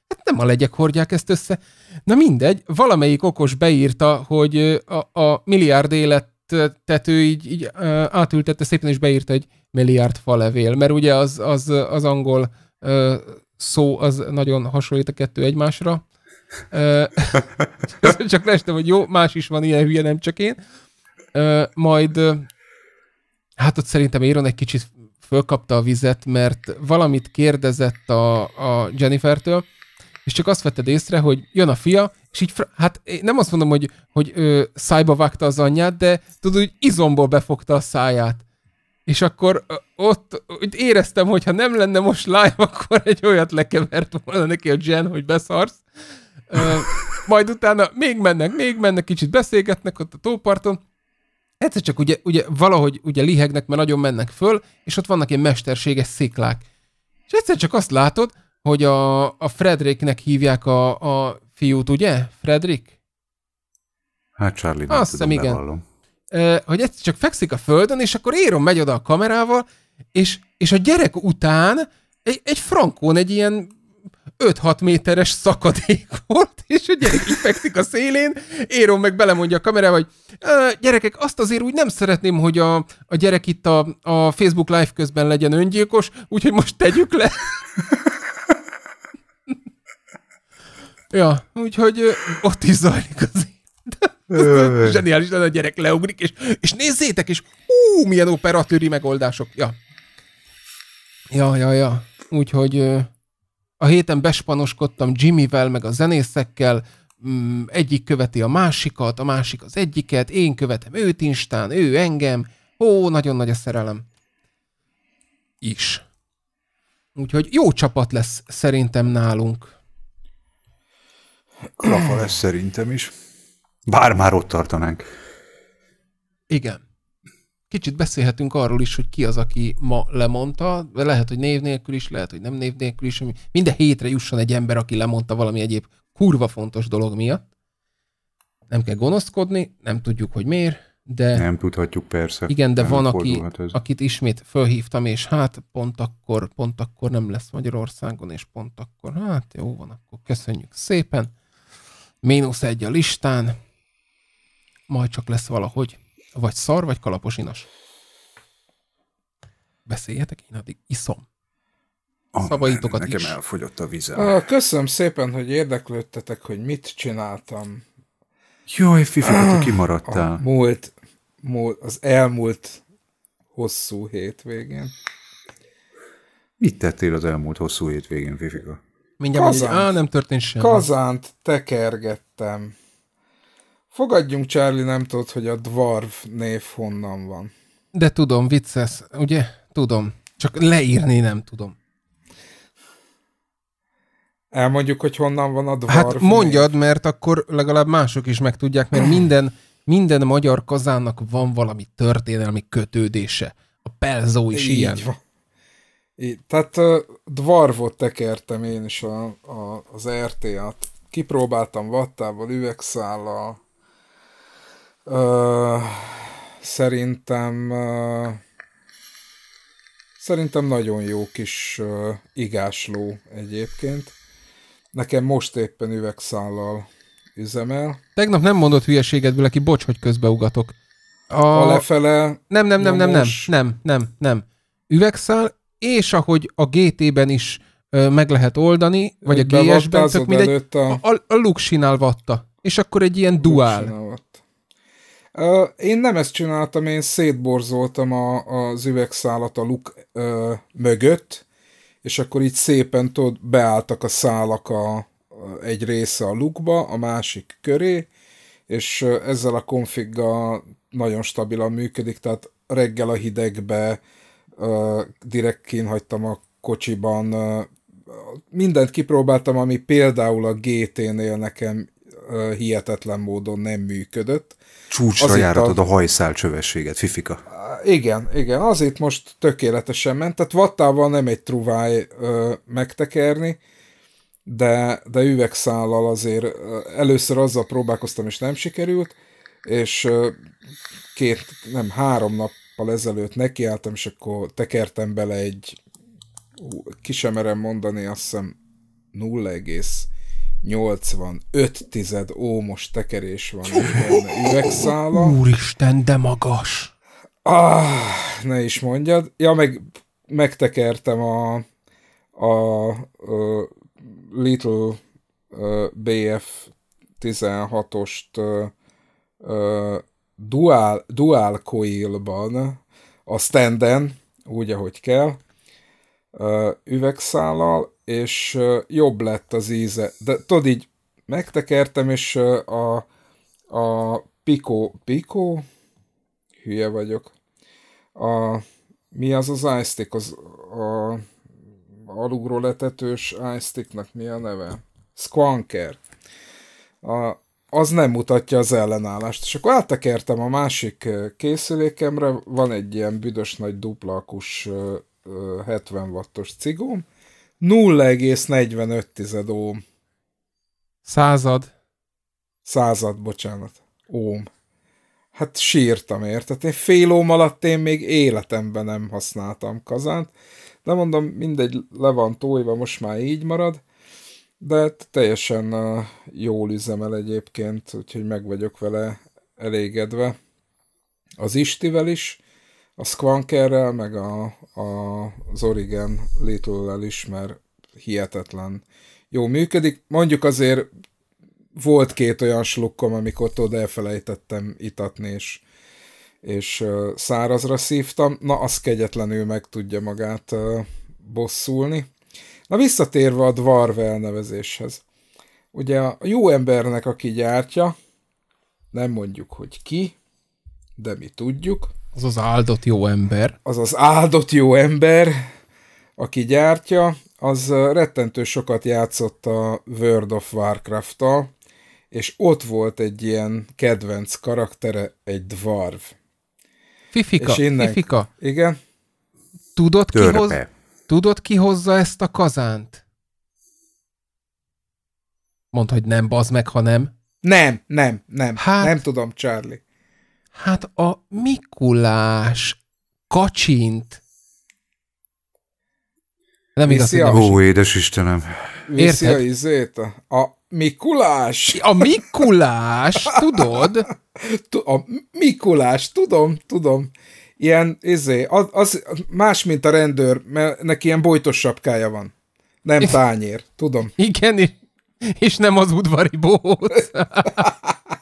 hát nem a legyek hordják ezt össze. Na mindegy, valamelyik okos beírta, hogy a, a milliárd életet ő így, így átültette szépen, és beírta egy milliárd falevél, mert ugye az, az, az angol szó az nagyon hasonlít a kettő egymásra. csak lestem, hogy jó, más is van ilyen hülye, nem csak én. Majd, hát ott szerintem Éron egy kicsit fölkapta a vizet, mert valamit kérdezett a, a Jennifertől, és csak azt vetted észre, hogy jön a fia, és így, hát nem azt mondom, hogy, hogy ö, szájba vágta az anyját, de tudod, hogy izomból befogta a száját. És akkor ott úgy éreztem, hogy ha nem lenne most live, akkor egy olyat lekevert volna neki a Jen, hogy beszarsz. Ö, majd utána még mennek, még mennek, kicsit beszélgetnek ott a tóparton, egyszer csak ugye, ugye valahogy ugye lihegnek, mert nagyon mennek föl, és ott vannak ilyen mesterséges sziklák. És egyszer csak azt látod, hogy a, a Fredericknek hívják a, a fiút, ugye? Frederick? Hát Charlie nem azt tudom, igen. Bevallom. hogy egyszer csak fekszik a földön, és akkor Éron megy oda a kamerával, és, és a gyerek után egy, egy frankón egy ilyen 5-6 méteres szakadék volt, és a gyerek így fekszik a szélén, Éron meg belemondja a kamerába, hogy gyerekek, azt azért úgy nem szeretném, hogy a, a gyerek itt a, a Facebook live közben legyen öngyilkos, úgyhogy most tegyük le. ja, úgyhogy ott is zajlik az Zseniális, a gyerek leugrik, és, és nézzétek, és hú, milyen operatőri megoldások. Ja. Ja, ja, ja. Úgyhogy a héten bespanoskodtam Jimmyvel, meg a zenészekkel, mm, egyik követi a másikat, a másik az egyiket, én követem őt Instán, ő engem. Ó, nagyon nagy a szerelem. Is. Úgyhogy jó csapat lesz szerintem nálunk. Klafa lesz szerintem is. Bár már ott tartanánk. Igen. Kicsit beszélhetünk arról is, hogy ki az, aki ma lemondta. Lehet, hogy név nélkül is, lehet, hogy nem név nélkül is. Minden hétre jusson egy ember, aki lemondta valami egyéb kurva fontos dolog miatt. Nem kell gonoszkodni, nem tudjuk, hogy miért, de... Nem tudhatjuk persze. Igen, de van, aki, akit ismét fölhívtam, és hát pont akkor, pont akkor nem lesz Magyarországon, és pont akkor, hát jó van, akkor köszönjük szépen. Mínusz egy a listán, majd csak lesz valahogy. Vagy szar, vagy kalapos inas. Beszéljetek, én addig iszom. Ah, Szavaitokat nekem is. elfogyott a vizem. Köszönöm szépen, hogy érdeklődtetek, hogy mit csináltam. Jaj, Fifi, ah, kimaradtál. A múlt, múlt, az elmúlt hosszú hétvégén. Mit tettél az elmúlt hosszú hétvégén, Fifika? Mindjárt, Kazánt, á, nem történt semmi. Kazánt tekergettem. Fogadjunk, Charlie, nem tudod, hogy a dwarf név honnan van. De tudom, vicces, ugye? Tudom. Csak leírni nem tudom. Elmondjuk, hogy honnan van a dwarf Hát mondjad, név. mert akkor legalább mások is megtudják, mert minden, minden magyar kazánnak van valami történelmi kötődése. A Pelzó is Így ilyen. Van. Így, tehát uh, dvarvot tekertem én is a, a, az RT-at. Kipróbáltam vattával, üvegszállal, Uh, szerintem uh, szerintem nagyon jó kis uh, igásló egyébként. Nekem most éppen üvegszállal üzemel. Tegnap nem mondott hülyeséget, aki bocs, hogy közbeugatok. A, a lefele... Nem, nem, nem, nem, nem, nem, nem, nem. Üvegszál, és ahogy a GT-ben is ö, meg lehet oldani, vagy a GS-ben, tök mindegy, a, a, a Luxinál vatta. És akkor egy ilyen duál. Én nem ezt csináltam, én szétborzoltam a, az üvegszálat a luk uh, mögött, és akkor így szépen tudod, beálltak a szálak a, egy része a lukba, a másik köré, és ezzel a konfiggal nagyon stabilan működik, tehát reggel a hidegbe uh, direkt kínhagytam a kocsiban, uh, mindent kipróbáltam, ami például a GT-nél nekem hihetetlen módon nem működött, Csúcsra járatod a, a hajszál csövességet, Fifika. Igen, igen, az itt most tökéletesen ment, tehát vattával nem egy truváj ö, megtekerni, de, de üvegszállal azért ö, először azzal próbálkoztam, és nem sikerült, és ö, két, nem, három nappal ezelőtt nekiálltam, és akkor tekertem bele egy, ki sem merem mondani, azt hiszem 85 tized ómos tekerés van benne üvegszála. Úristen, de magas! Ah, ne is mondjad. Ja, meg megtekertem a, a, a Little uh, BF 16-ost uh, uh, dual, dual coilban a standen, úgy, ahogy kell, üvegszállal, és jobb lett az íze. De tudod, így megtekertem, és a, a Pico, Pico? Hülye vagyok. A, mi az az iStick? Az a alulról letetős iSticknak mi a neve? Squanker. A, az nem mutatja az ellenállást. És akkor áttekertem a másik készülékemre, van egy ilyen büdös nagy dupla akus 70 wattos cigóm, 0,45 ohm. Század. Század, bocsánat. Ohm. Hát sírtam, érted? Én fél ohm alatt én még életemben nem használtam kazánt, de mondom, mindegy, le van tójva, most már így marad, de teljesen uh, jól üzemel egyébként, úgyhogy meg vagyok vele elégedve. Az Istivel is, a Squankerrel, meg a, a, az Origen Little-lel is, mert hihetetlen jó működik. Mondjuk azért volt két olyan slukkom, amikor ott elfelejtettem itatni, és, és szárazra szívtam. Na, az kegyetlenül meg tudja magát uh, bosszulni. Na, visszatérve a Dwarv elnevezéshez. Ugye a jó embernek, aki gyártja, nem mondjuk, hogy ki, de mi tudjuk, az az áldott jó ember. Az az áldott jó ember, aki gyártja, az rettentő sokat játszott a World of Warcraft-tal, és ott volt egy ilyen kedvenc karaktere, egy dwarv. Fifika, és innen... Fifika. Igen? Tudod ki, hoz... Tudod ki hozza ezt a kazánt? Mondd, hogy nem, bazd meg, ha nem. Nem, nem, nem. Hát... Nem tudom, Charlie. Hát a Mikulás kacsint. Nem igaz, hogy nem Ó, édes Istenem. Viszi a izét? A Mikulás? A Mikulás, tudod? A Mikulás, tudom, tudom. Ilyen, izé, az, az más, mint a rendőr, mert neki ilyen bojtos sapkája van. Nem tányér, tudom. Igen, és nem az udvari bóc.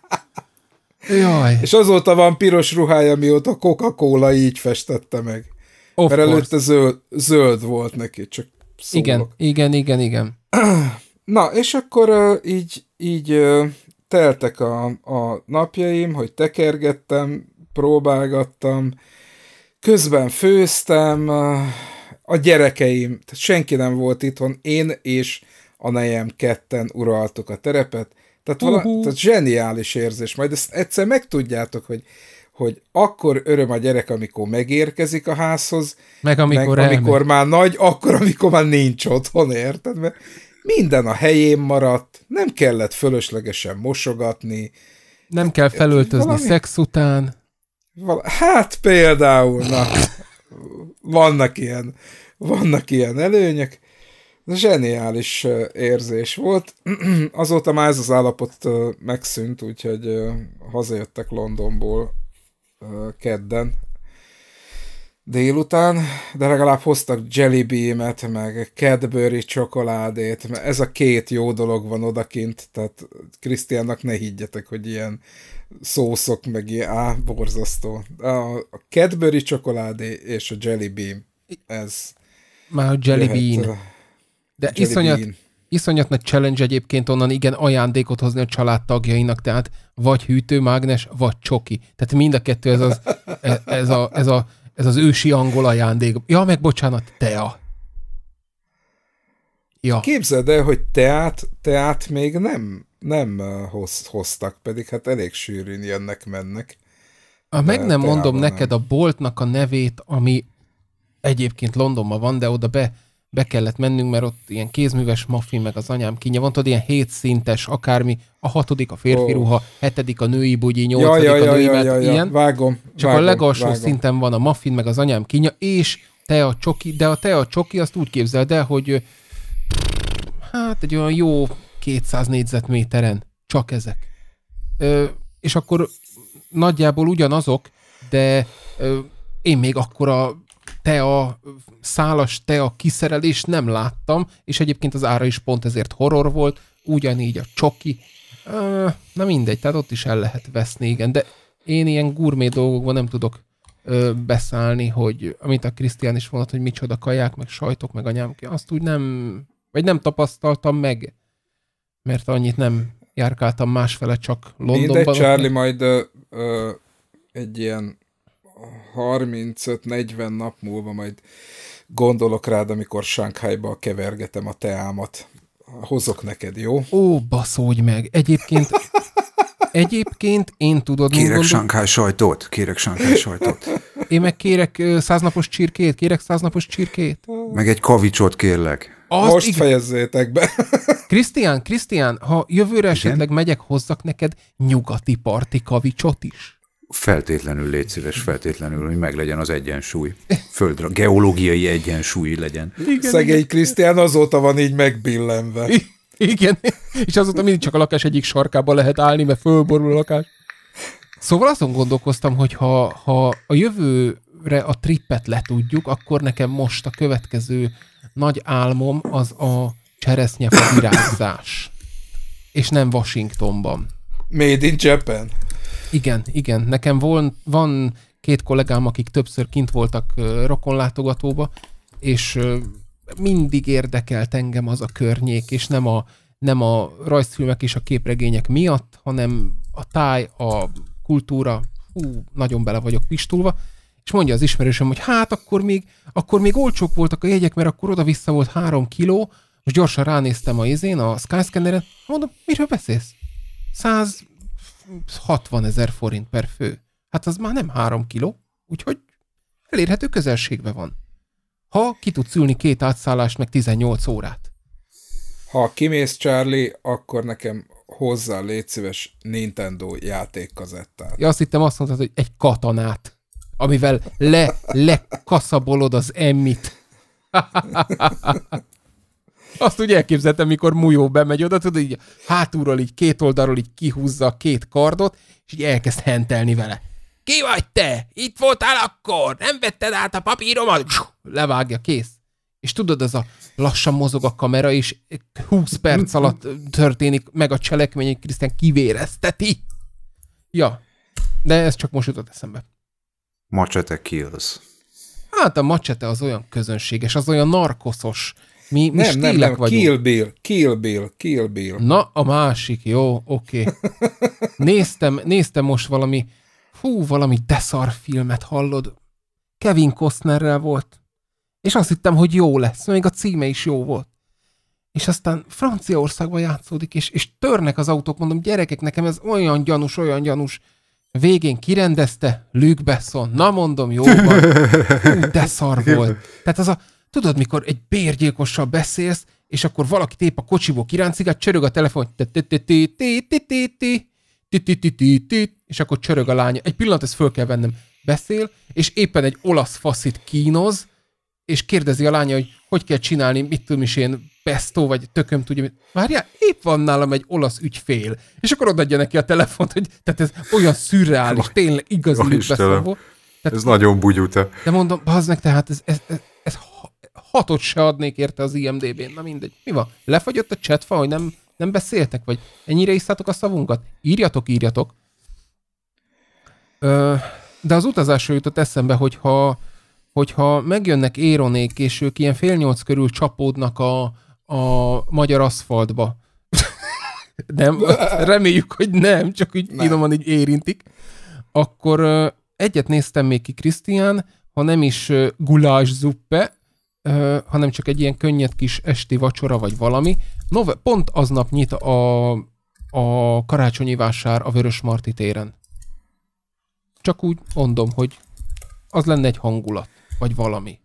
Jaj. És azóta van piros ruhája, mióta Coca-Cola így festette meg. Of Mert course. előtte zöld, zöld volt neki, csak szólok. Igen, igen, igen, igen. Na, és akkor uh, így, így uh, teltek a, a napjaim, hogy tekergettem, próbálgattam, közben főztem, uh, a gyerekeim, tehát senki nem volt itthon, én és a nejem ketten uraltuk a terepet, tehát, vala, uh-huh. tehát zseniális érzés. Majd ezt egyszer megtudjátok, hogy, hogy akkor öröm a gyerek, amikor megérkezik a házhoz, meg amikor, meg amikor már nagy, akkor, amikor már nincs otthon, érted? Mert minden a helyén maradt, nem kellett fölöslegesen mosogatni. Nem kell felöltözni valami... szex után. Val... Hát például, na, vannak ilyen, vannak ilyen előnyök. Zseniális érzés volt. Azóta már ez az állapot megszűnt, úgyhogy hazajöttek Londonból kedden délután, de legalább hoztak Jelly Beam-et, meg Cadbury csokoládét, mert ez a két jó dolog van odakint, tehát Krisztiánnak ne higgyetek, hogy ilyen szószok, meg ilyen, á, borzasztó. A, Cadbury csokoládé és a Jelly Beam, ez... Már a Jelly jöhet, Bean. De iszonyat, iszonyat nagy challenge egyébként onnan igen ajándékot hozni a családtagjainak, tehát vagy hűtőmágnes, vagy csoki. Tehát mind a kettő ez az, ez, ez, a, ez, a, ez az ősi angol ajándék. Ja, meg bocsánat, tea. Ja. Képzeld el, hogy teát, teát még nem, nem hoz, hoztak, pedig hát elég sűrűn jönnek-mennek. A meg nem mondom neked nem. a boltnak a nevét, ami egyébként Londonban van, de oda be be kellett mennünk, mert ott ilyen kézműves muffin, meg az anyám tudod, ilyen hétszintes, akármi, a hatodik a férfi oh. ruha, hetedik a női bugyi, nyolcadik ja, ja, a női, ja, ja, ja, ilyen. Vágom, Csak vágom, a legalsó vágom. szinten van a muffin, meg az anyám kínja, és te a csoki, de a te a csoki, azt úgy képzeld el, hogy hát egy olyan jó 200 négyzetméteren csak ezek. Ö, és akkor nagyjából ugyanazok, de ö, én még akkor a tea, szálas tea kiszerelés nem láttam, és egyébként az ára is pont ezért horror volt, ugyanígy a csoki. Na mindegy, tehát ott is el lehet veszni, igen, de én ilyen gurmé dolgokban nem tudok ö, beszállni, hogy amit a Krisztián is mondott, hogy micsoda kaják, meg sajtok, meg anyám, azt úgy nem, vagy nem tapasztaltam meg, mert annyit nem járkáltam másfele, csak Londonban. Mindegy, Charlie, majd ö, ö, egy ilyen 35-40 nap múlva majd gondolok rád, amikor Sánkhájba kevergetem a teámat. Hozok neked, jó? Ó, baszódj meg. Egyébként Egyébként én tudod... Kérek gondol... Sánkháj sajtot, kérek Sánkháj sajtot. Én meg kérek száznapos csirkét, kérek száznapos csirkét. Meg egy kavicsot kérlek. Azt Most igen. fejezzétek be. Krisztián, Krisztián, ha jövőre igen? esetleg megyek, hozzak neked nyugati parti kavicsot is. Feltétlenül légy szíves, feltétlenül, hogy meglegyen az egyensúly. Földre, geológiai egyensúly legyen. Igen, Szegény Krisztián azóta van így megbillenve. Igen, és azóta mindig csak a lakás egyik sarkába lehet állni, mert fölborul a lakás. Szóval azon gondolkoztam, hogy ha, ha a jövőre a trippet letudjuk, akkor nekem most a következő nagy álmom az a cseresznyefa virágzás. És nem Washingtonban. Made in Japan. Igen, igen. Nekem van, van két kollégám, akik többször kint voltak rokonlátogatóba, és mindig érdekelt engem az a környék, és nem a, nem a rajzfilmek és a képregények miatt, hanem a táj, a kultúra, hú, nagyon bele vagyok pistulva, és mondja az ismerősöm, hogy hát akkor még, akkor még olcsók voltak a jegyek, mert akkor oda-vissza volt három kiló, most gyorsan ránéztem a izén, a Skyscanneren, mondom, miről beszélsz? 160 ezer forint per fő. Hát az már nem három kiló, úgyhogy elérhető közelségben van ha ki tudsz ülni két átszállást, meg 18 órát. Ha kimész, Charlie, akkor nekem hozzá légy szíves Nintendo játékkazettát. Ja, azt hittem azt mondtad, hogy egy katonát, amivel le, lekaszabolod az emmit. Azt úgy elképzeltem, mikor Mujó bemegy oda, tudod, így hátulról így két oldalról így kihúzza a két kardot, és így elkezd hentelni vele. Ki vagy te? Itt voltál akkor? Nem vetted át a papíromat? Levágja, kész. És tudod, ez a lassan mozog a kamera, és 20 perc alatt történik meg a cselekmény, hogy Krisztián kivérezteti. Ja, de ez csak most jutott eszembe. Machete kills. Hát a machete az olyan közönséges, az olyan narkoszos. Mi, mi nem, nem, nem, vagyunk. Kill Bill, Kill Bill, Kill Bill. Na, a másik, jó, oké. Okay. néztem, néztem most valami Hú, valami deszar filmet hallod. Kevin Costnerrel volt. És azt hittem, hogy jó lesz, még a címe is jó volt. És aztán Franciaországban játszódik, és, és törnek az autók, mondom, gyerekek, nekem ez olyan gyanús, olyan gyanús. Végén kirendezte Luke Besson. Na mondom, jó van. Hú, de szar volt. Tehát az a, tudod, mikor egy bérgyilkossal beszélsz, és akkor valaki tép a kocsiból kiráncigát, csörög a telefon, és akkor csörög a lánya. Egy pillanat, ezt föl kell vennem. Beszél, és éppen egy olasz faszit kínoz, és kérdezi a lánya, hogy hogy kell csinálni, mit tudom is én, pesto, vagy tököm tudja, mit. Várjál, épp van nálam egy olasz ügyfél. És akkor odaadja neki a telefont, hogy tehát ez olyan szürreális, tényleg igazi beszélő. Ez nagyon bugyuta. De mondom, az meg tehát ez, ez, ez, ez hatot se adnék érte az IMDB-n. Na mindegy. Mi van? Lefagyott a chatfa, hogy nem nem beszéltek? Vagy ennyire isztátok a szavunkat? Írjatok, írjatok. Ö, de az utazásról jutott eszembe, hogyha, hogyha megjönnek éronék, és ők ilyen fél nyolc körül csapódnak a, a magyar aszfaltba. nem, reméljük, hogy nem, csak úgy nem. finoman így érintik. Akkor egyet néztem még ki, Krisztián, ha nem is gulás zuppe, hanem csak egy ilyen könnyed kis esti vacsora, vagy valami. Nove- pont aznap nyit a, a karácsonyi vásár a Vörös Marti téren. Csak úgy mondom, hogy az lenne egy hangulat, vagy valami.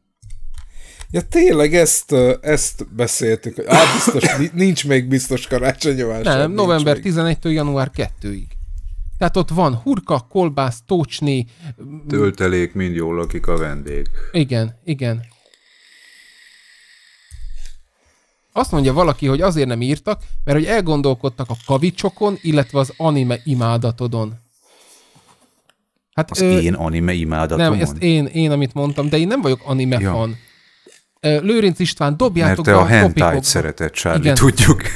Ja tényleg ezt, ezt beszéltük, hogy á, biztos, nincs még biztos karácsonyi vásár. Nem, november 11-től január 2-ig. Tehát ott van hurka, kolbász, tócsni. Töltelék, mind jól lakik a vendég. Igen, igen. Azt mondja valaki, hogy azért nem írtak, mert hogy elgondolkodtak a kavicsokon, illetve az anime imádatodon. Hát, az ö, én anime imádatomon? Nem, ezt én, én, amit mondtam, de én nem vagyok anime ja. fan. Lőrinc István, dobjátok Mert te a, a hentai szeretett, Charlie, igen. tudjuk.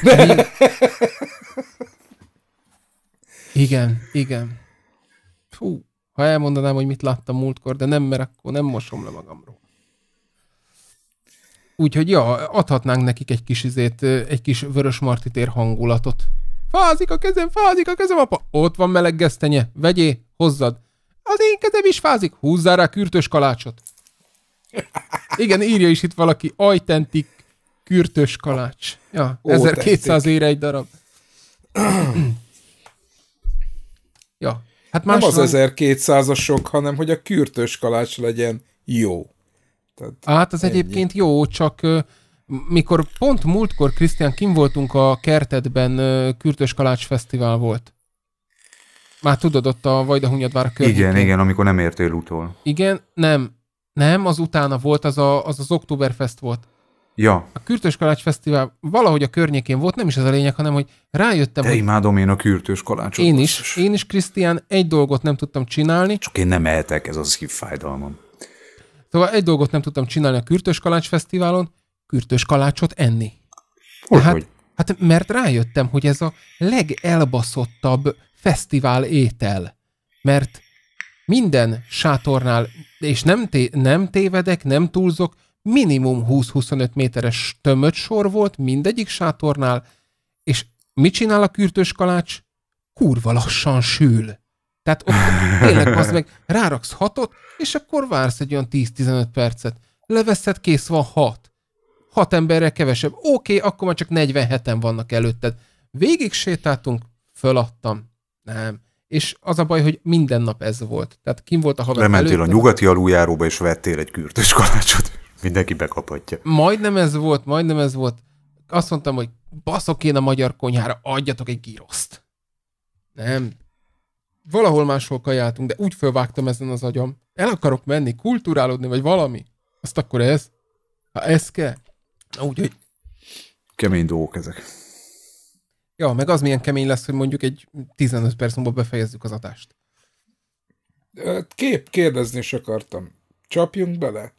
igen, igen. Fú, ha elmondanám, hogy mit láttam múltkor, de nem, mert akkor nem mosom le magamról. Úgyhogy ja, adhatnánk nekik egy kis izét, egy kis vörös martitér hangulatot. Fázik a kezem, fázik a kezem, apa! Ott van meleg gesztenye, vegyé, hozzad. Az én kezem is fázik, húzzál rá kürtös kalácsot. Igen, írja is itt valaki, ajtentik kürtös kalács. Ja, Ó, 1200 ére egy darab. ja, hát más Nem az 1200-as sok, hanem hogy a kürtös kalács legyen jó. Tehát hát az ennyi. egyébként jó, csak mikor pont múltkor, Krisztián, kim voltunk a kertedben, Kürtös Kalács Fesztivál volt. Már tudod, ott a Vajdahunyadvár környékén. Igen, igen, amikor nem értél utol. Igen, nem. Nem, az utána volt, az a, az, az Oktoberfest volt. Ja. A Kürtös Kalács Fesztivál valahogy a környékén volt, nem is ez a lényeg, hanem hogy rájöttem, De hogy... imádom én a Kürtös Kalácsot. Én is, én is, Krisztián, egy dolgot nem tudtam csinálni. Csak én nem ehetek, ez az szívfájdalmam. Szóval egy dolgot nem tudtam csinálni a Kürtös Kalács Fesztiválon, kürtös kalácsot enni. Hogy, hát, hogy? hát mert rájöttem, hogy ez a legelbaszottabb fesztivál étel. Mert minden sátornál, és nem, té- nem tévedek, nem túlzok, minimum 20-25 méteres tömött sor volt mindegyik sátornál, és mit csinál a kürtös kalács? Kurva lassan sül. Tehát ott tényleg az meg ráraksz hatot, és akkor vársz egy olyan 10-15 percet. Leveszed, kész van hat. Hat emberre kevesebb. Oké, okay, akkor már csak 47-en vannak előtted. Végig sétáltunk, föladtam. Nem. És az a baj, hogy minden nap ez volt. Tehát kim volt a haver Lementél előtted. a nyugati aluljáróba, és vettél egy kürtös kalácsot. Mindenki bekaphatja. Majdnem ez volt, majdnem ez volt. Azt mondtam, hogy baszok én a magyar konyhára, adjatok egy gíroszt. Nem, valahol máshol kajáltunk, de úgy fölvágtam ezen az agyam. El akarok menni, kulturálódni, vagy valami. Azt akkor ez. Ha ez kell. Úgyhogy... Kemény dolgok ezek. Ja, meg az milyen kemény lesz, hogy mondjuk egy 15 perc múlva befejezzük az adást. Kép kérdezni is akartam. Csapjunk bele?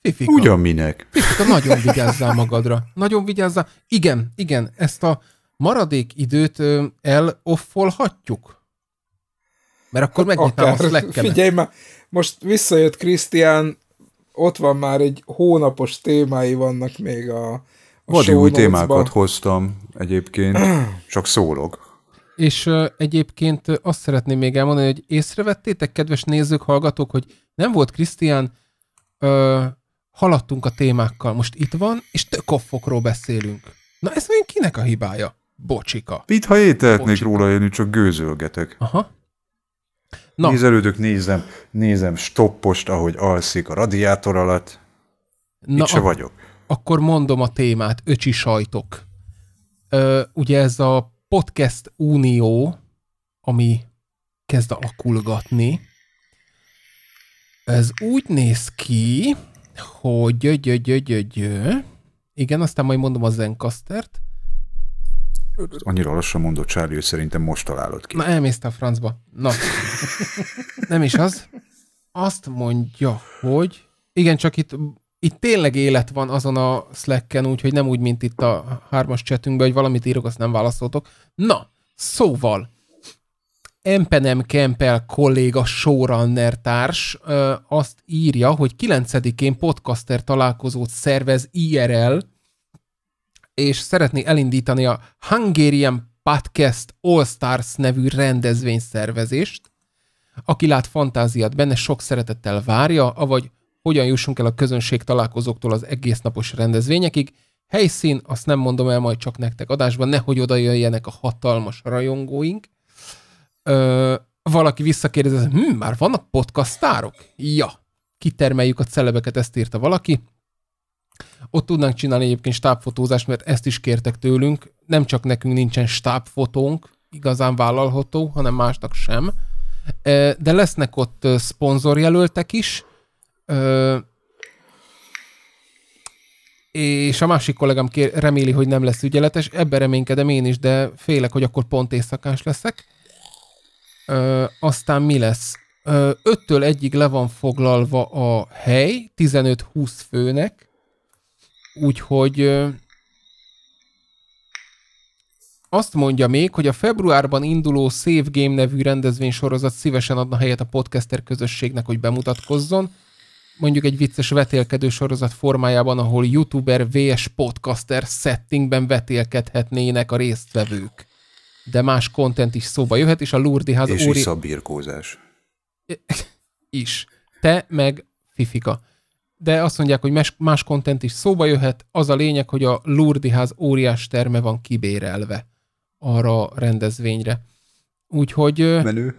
Fifika. Ugyan minek? Fifika, nagyon vigyázzál magadra. Nagyon vigyázzál. Igen, igen, ezt a maradék időt eloffolhatjuk? Mert akkor hát megnyitnám a slack Figyelj már, most visszajött Krisztián, ott van már egy hónapos témái vannak még a, a Vadi új témákat hoztam egyébként, csak szólok. És uh, egyébként azt szeretném még elmondani, hogy észrevettétek, kedves nézők, hallgatók, hogy nem volt Krisztián, uh, haladtunk a témákkal. Most itt van, és tök offokról beszélünk. Na ez még kinek a hibája? Bocsika. Mit, ha ételtnék róla, én csak gőzölgetek. Aha. Na. Nézelődök, nézem, nézem stoppost, ahogy alszik a radiátor alatt. Na, Itt se vagyok. Akkor mondom a témát, öcsi sajtok. Ö, ugye ez a podcast unió, ami kezd alakulgatni, ez úgy néz ki, hogy gyö, gyö, gyö, gyö, gyö. igen, aztán majd mondom a Zencastert, Annyira lassan mondott Charlie, hogy szerintem most találod ki. Na, elmészte a francba. Na. Nem is az. Azt mondja, hogy igen, csak itt, itt tényleg élet van azon a Slacken, úgyhogy nem úgy, mint itt a hármas csetünkben, hogy valamit írok, azt nem válaszoltok. Na, szóval, Empenem Kempel kolléga showrunner társ azt írja, hogy 9-én podcaster találkozót szervez IRL, és szeretné elindítani a Hungarian Podcast All Stars nevű rendezvényszervezést. Aki lát fantáziát benne, sok szeretettel várja, avagy hogyan jussunk el a közönség találkozóktól az egész napos rendezvényekig. Helyszín, azt nem mondom el majd csak nektek adásban, nehogy oda jöjjenek a hatalmas rajongóink. Ö, valaki visszakérdezi, hm, már vannak podcastárok? Ja, kitermeljük a celebeket, ezt írta valaki. Ott tudnánk csinálni egyébként stábfotózást, mert ezt is kértek tőlünk. Nem csak nekünk nincsen stábfotónk, igazán vállalható, hanem másnak sem. De lesznek ott szponzorjelöltek is, és a másik kollégám kér, reméli, hogy nem lesz ügyeletes. Ebben reménykedem én is, de félek, hogy akkor pont éjszakás leszek. Ö, aztán mi lesz? Ö, 5-től egyig le van foglalva a hely, 15-20 főnek, Úgyhogy azt mondja még, hogy a februárban induló Save Game nevű rendezvénysorozat szívesen adna helyet a podcaster közösségnek, hogy bemutatkozzon. Mondjuk egy vicces vetélkedő sorozat formájában, ahol youtuber vs podcaster settingben vetélkedhetnének a résztvevők. De más content is szóba jöhet, és a Lurdi ház... És óri... visszabírkózás. is. Te meg Fifika. De azt mondják, hogy más content is szóba jöhet. Az a lényeg, hogy a Lurdi ház óriás terme van kibérelve arra a rendezvényre. Úgyhogy... Menő.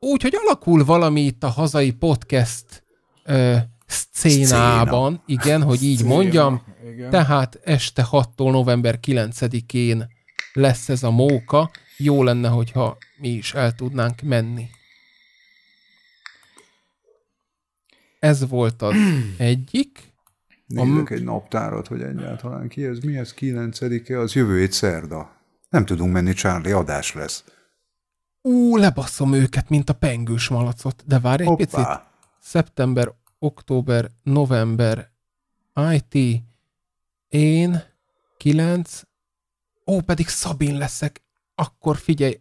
Úgyhogy alakul valami itt a hazai podcast ö, szcénában, Szcéna. igen, hogy így Szcéna, mondjam. Igen. Tehát este 6-tól november 9-én lesz ez a móka. Jó lenne, hogyha mi is el tudnánk menni. Ez volt az egyik. Nézzük a... egy naptárat, hogy egyáltalán ki ez, mi ez, 9-e, az jövő egy szerda. Nem tudunk menni, Charlie, adás lesz. Ú, lebasszom őket, mint a pengős malacot. De várj egy Hoppá. picit. Szeptember, október, november, IT, én, 9, ó, pedig Szabin leszek, akkor figyelj,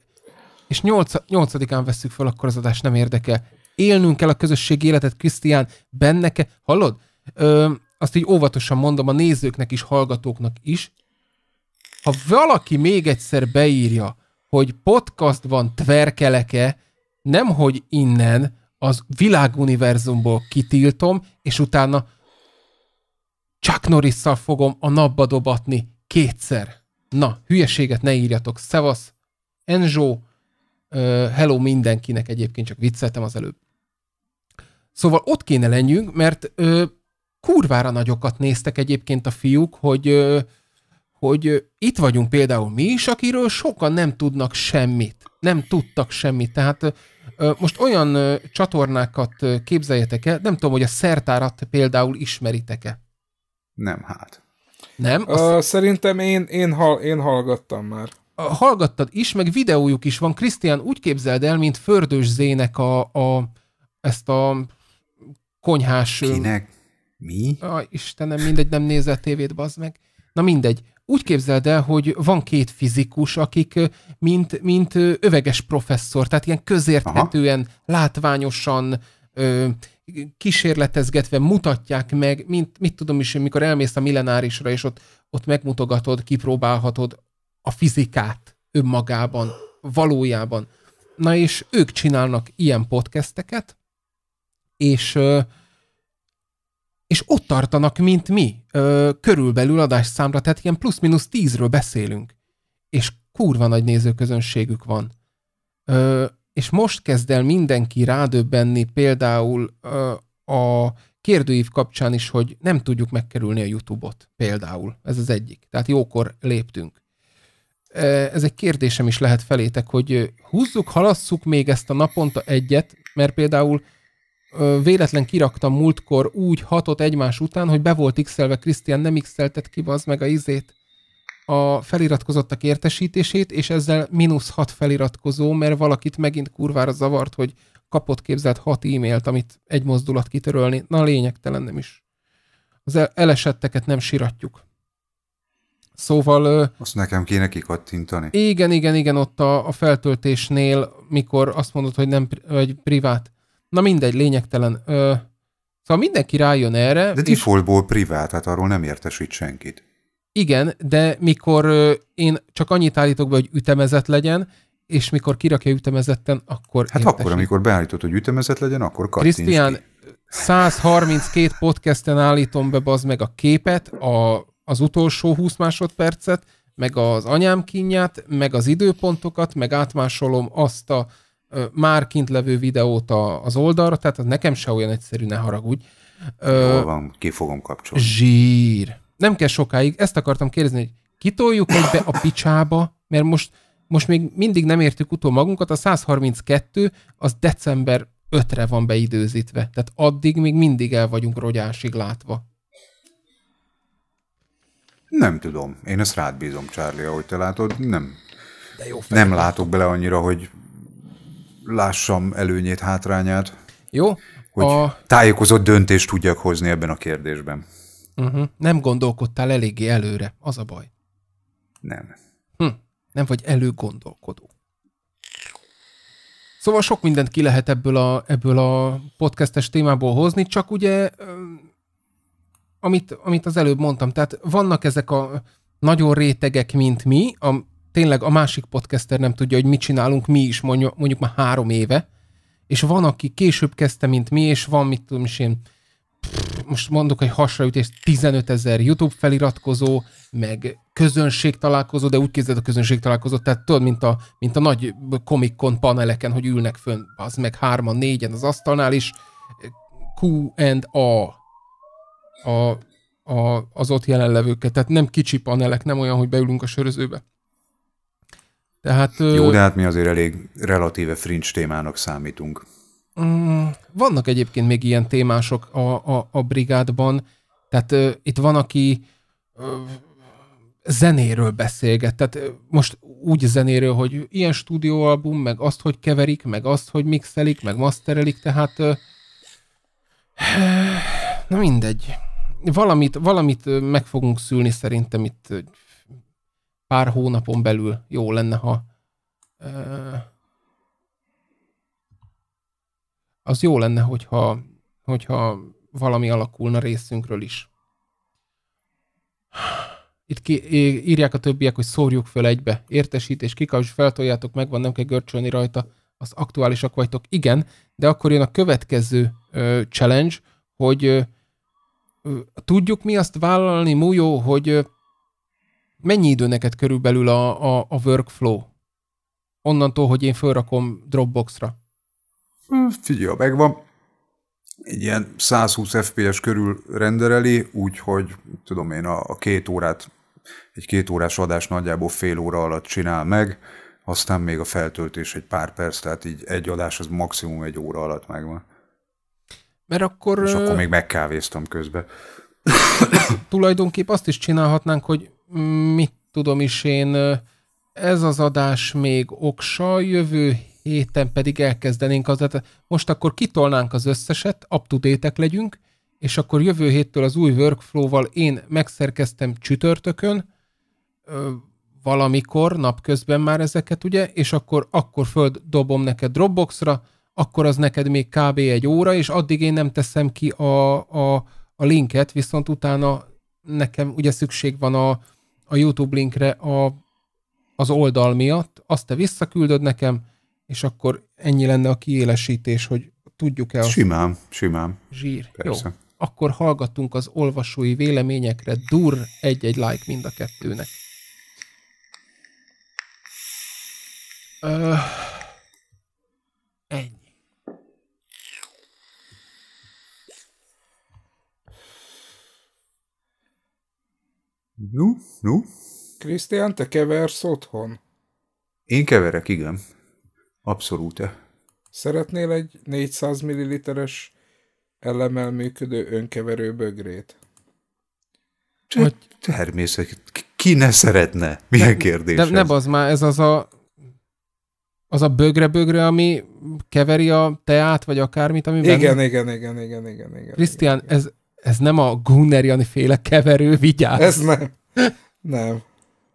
és 8, 8-án veszük fel, akkor az adást nem érdekel. Élnünk kell a közösség életet, Krisztián, benneke, hallod? Ö, azt így óvatosan mondom a nézőknek is, hallgatóknak is, ha valaki még egyszer beírja, hogy podcastban tverkeleke, nemhogy innen az világuniverzumból kitiltom, és utána Chuck norris fogom a napba dobatni kétszer. Na, hülyeséget ne írjatok. Szevasz, Enzo, uh, hello mindenkinek, egyébként csak vicceltem az előbb. Szóval ott kéne lenjünk, mert uh, kurvára nagyokat néztek egyébként a fiúk, hogy uh, hogy itt vagyunk például mi is, akiről sokan nem tudnak semmit. Nem tudtak semmit. Tehát most olyan csatornákat képzeljetek el, nem tudom, hogy a szertárat például ismeritek-e. Nem, hát. Nem? Uh, szerintem én, én, hall, én hallgattam már. Hallgattad is, meg videójuk is van. Krisztián, úgy képzeld el, mint Fördős Zének a, a ezt a konyhás... Kinek? Mi? A, Istenem, mindegy, nem nézel tévét, bazd meg. Na mindegy úgy képzeld el, hogy van két fizikus, akik mint, mint öveges professzor, tehát ilyen közérthetően, Aha. látványosan, ö, kísérletezgetve mutatják meg, mint, mit tudom is, mikor elmész a millenárisra, és ott, ott megmutogatod, kipróbálhatod a fizikát önmagában, valójában. Na és ők csinálnak ilyen podcasteket, és és ott tartanak, mint mi, körülbelül adásszámra, tehát ilyen plusz-minusz tízről beszélünk. És kurva nagy nézőközönségük van. És most kezd el mindenki rádöbbenni például a kérdőív kapcsán is, hogy nem tudjuk megkerülni a YouTube-ot például. Ez az egyik. Tehát jókor léptünk. Ez egy kérdésem is lehet felétek, hogy húzzuk, halasszuk még ezt a naponta egyet, mert például véletlen kiraktam múltkor úgy hatot egymás után, hogy be volt x Krisztián nem x ki az meg a izét a feliratkozottak értesítését, és ezzel mínusz hat feliratkozó, mert valakit megint kurvára zavart, hogy kapott képzelt hat e-mailt, amit egy mozdulat kitörölni. Na, lényegtelen nem is. Az elesetteket nem siratjuk. Szóval... Azt nekem kéne kikattintani. Igen, igen, igen, ott a, a feltöltésnél, mikor azt mondod, hogy nem vagy privát, Na mindegy, lényegtelen. Ö, szóval mindenki rájön erre. De defaultból privát, hát arról nem értesít senkit. Igen, de mikor ö, én csak annyit állítok be, hogy ütemezett legyen, és mikor kirakja ütemezetten, akkor Hát értesít. akkor, amikor beállítod, hogy ütemezett legyen, akkor kattints Krisztián, 132 podcasten állítom be az meg a képet, a, az utolsó 20 másodpercet, meg az anyám kínját, meg az időpontokat, meg átmásolom azt a már kint levő videót az oldalra, tehát az nekem se olyan egyszerű, ne haragudj. Jól van, ki fogom kapcsolni. Zsír. Nem kell sokáig. Ezt akartam kérdezni, hogy kitoljuk egybe a picsába, mert most, most még mindig nem értük utol magunkat, a 132 az december 5-re van beidőzítve. Tehát addig még mindig el vagyunk rogyásig látva. Nem tudom. Én ezt rád bízom, Charlie, ahogy te látod. Nem, De jó nem látok bele annyira, hogy lássam előnyét, hátrányát. Jó. Hogy a... tájékozott döntést tudjak hozni ebben a kérdésben. Uh-huh. Nem gondolkodtál eléggé előre, az a baj. Nem. Hm. Nem vagy előgondolkodó. Szóval sok mindent ki lehet ebből a, ebből a podcastes témából hozni, csak ugye, amit, amit az előbb mondtam, tehát vannak ezek a nagyon rétegek, mint mi, a, tényleg a másik podcaster nem tudja, hogy mit csinálunk mi is mondjuk, mondjuk már három éve, és van, aki később kezdte, mint mi, és van, mit tudom is én, most mondok egy hasraütés, 15 ezer YouTube feliratkozó, meg közönség találkozó, de úgy képzeld a közönség találkozó, tehát tudod, mint a, mint a nagy Comic Con paneleken, hogy ülnek fönn, az meg hárman, négyen az asztalnál is, Q and A, a, a az ott jelenlevőket, tehát nem kicsi panelek, nem olyan, hogy beülünk a sörözőbe. Tehát, Jó, de hát mi azért elég relatíve fringe témának számítunk. Mm, vannak egyébként még ilyen témások a, a, a brigádban, tehát uh, itt van, aki uh, zenéről beszélget, tehát most úgy zenéről, hogy ilyen stúdióalbum, meg azt, hogy keverik, meg azt, hogy mixelik, meg masterelik, tehát uh, na mindegy. Valamit, valamit meg fogunk szülni szerintem itt pár hónapon belül jó lenne, ha az jó lenne, hogyha, hogyha valami alakulna részünkről is. Itt ki, írják a többiek, hogy szórjuk föl egybe. Értesítés, kikapcs, feltoljátok, megvan, nem kell görcsölni rajta, az aktuálisak vagytok. Igen, de akkor jön a következő ö, challenge, hogy ö, tudjuk mi azt vállalni, Mújó, hogy ö, mennyi idő neked körülbelül a, a, a workflow? Onnantól, hogy én felrakom Dropboxra. Figyelj, megvan. Egy ilyen 120 FPS körül rendereli, úgyhogy tudom én a, a két órát, egy két órás adás nagyjából fél óra alatt csinál meg, aztán még a feltöltés egy pár perc, tehát így egy adás az maximum egy óra alatt megvan. Mert akkor... És akkor még megkávéztam közben. Tulajdonképp azt is csinálhatnánk, hogy mit tudom is én, ez az adás még oksa, jövő héten pedig elkezdenénk az, most akkor kitolnánk az összeset, up to legyünk, és akkor jövő héttől az új workflow-val én megszerkeztem csütörtökön, valamikor, napközben már ezeket, ugye, és akkor, akkor föld dobom neked Dropboxra, akkor az neked még kb. egy óra, és addig én nem teszem ki a, a, a linket, viszont utána nekem ugye szükség van a, a YouTube linkre a, az oldal miatt, azt te visszaküldöd nekem, és akkor ennyi lenne a kiélesítés, hogy tudjuk-e azt. Simán, simán. Zsír. Persze. Jó. Akkor hallgatunk az olvasói véleményekre. Dur egy-egy like mind a kettőnek. Uh, ennyi. No, no. Krisztián, te keversz otthon? Én keverek, igen. Abszolút. Szeretnél egy 400 ml-es elemmel működő önkeverő bögrét? Hogy... Természet. Ki ne szeretne? Milyen ne, kérdés De ez? ne az már, ez az a az a bögre-bögre, ami keveri a teát, vagy akármit, ami igen, igen, igen, igen, igen, igen. Krisztián, ez, ez nem a Gunner Jani féle keverő, vigyázz! Ez nem. Nem.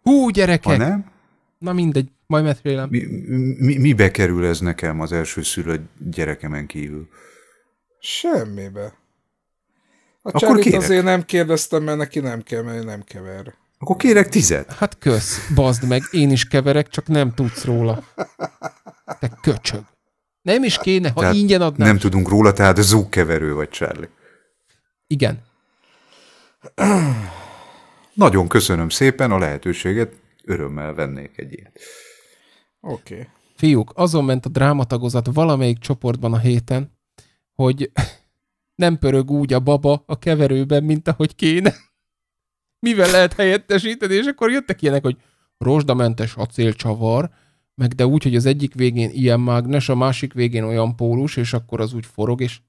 Hú, gyerekek! Ha nem? Na mindegy, majd mesélem. Mi, mi, mibe kerül ez nekem az első szülött gyerekemen kívül? Semmibe. A Akkor kérek. azért nem kérdeztem, mert neki nem kell, mert nem kever. Akkor kérek tizet. Hát kösz, bazd meg, én is keverek, csak nem tudsz róla. Te köcsög. Nem is kéne, ha tehát ingyen adnál. Nem tudunk róla, tehát zúgkeverő vagy, Charlie. Igen. Nagyon köszönöm szépen a lehetőséget, örömmel vennék egy ilyet. Oké. Okay. Fiúk, azon ment a drámatagozat valamelyik csoportban a héten, hogy nem pörög úgy a baba a keverőben, mint ahogy kéne. Mivel lehet helyettesíteni, és akkor jöttek ilyenek, hogy rozsdamentes acélcsavar, meg de úgy, hogy az egyik végén ilyen mágnes, a másik végén olyan pólus, és akkor az úgy forog, és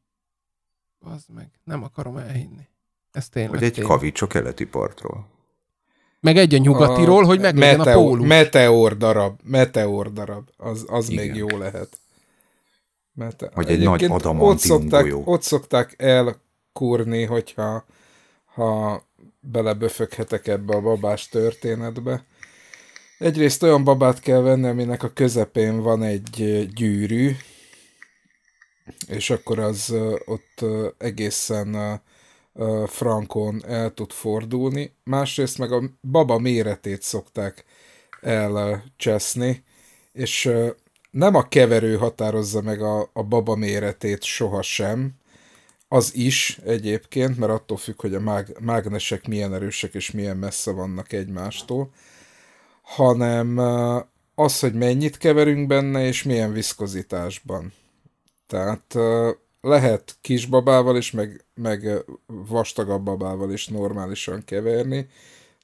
az meg, nem akarom elhinni. Ez tényleg Vagy egy tényleg. kavics a keleti partról. Meg egy a nyugatiról, a hogy meg legyen a pólus. Meteor darab, meteor darab, az, az még jó lehet. Mete... Vagy egy nagy ott szokták, ott szokták elkúrni, hogyha ha beleböföghetek ebbe a babás történetbe. Egyrészt olyan babát kell venni, aminek a közepén van egy gyűrű, és akkor az ott egészen frankon el tud fordulni. Másrészt meg a baba méretét szokták elcseszni, és nem a keverő határozza meg a, a baba méretét sohasem, az is egyébként, mert attól függ, hogy a mág, mágnesek milyen erősek és milyen messze vannak egymástól, hanem az, hogy mennyit keverünk benne, és milyen viszkozitásban. Tehát lehet kisbabával is, meg, meg vastagabb babával is normálisan keverni,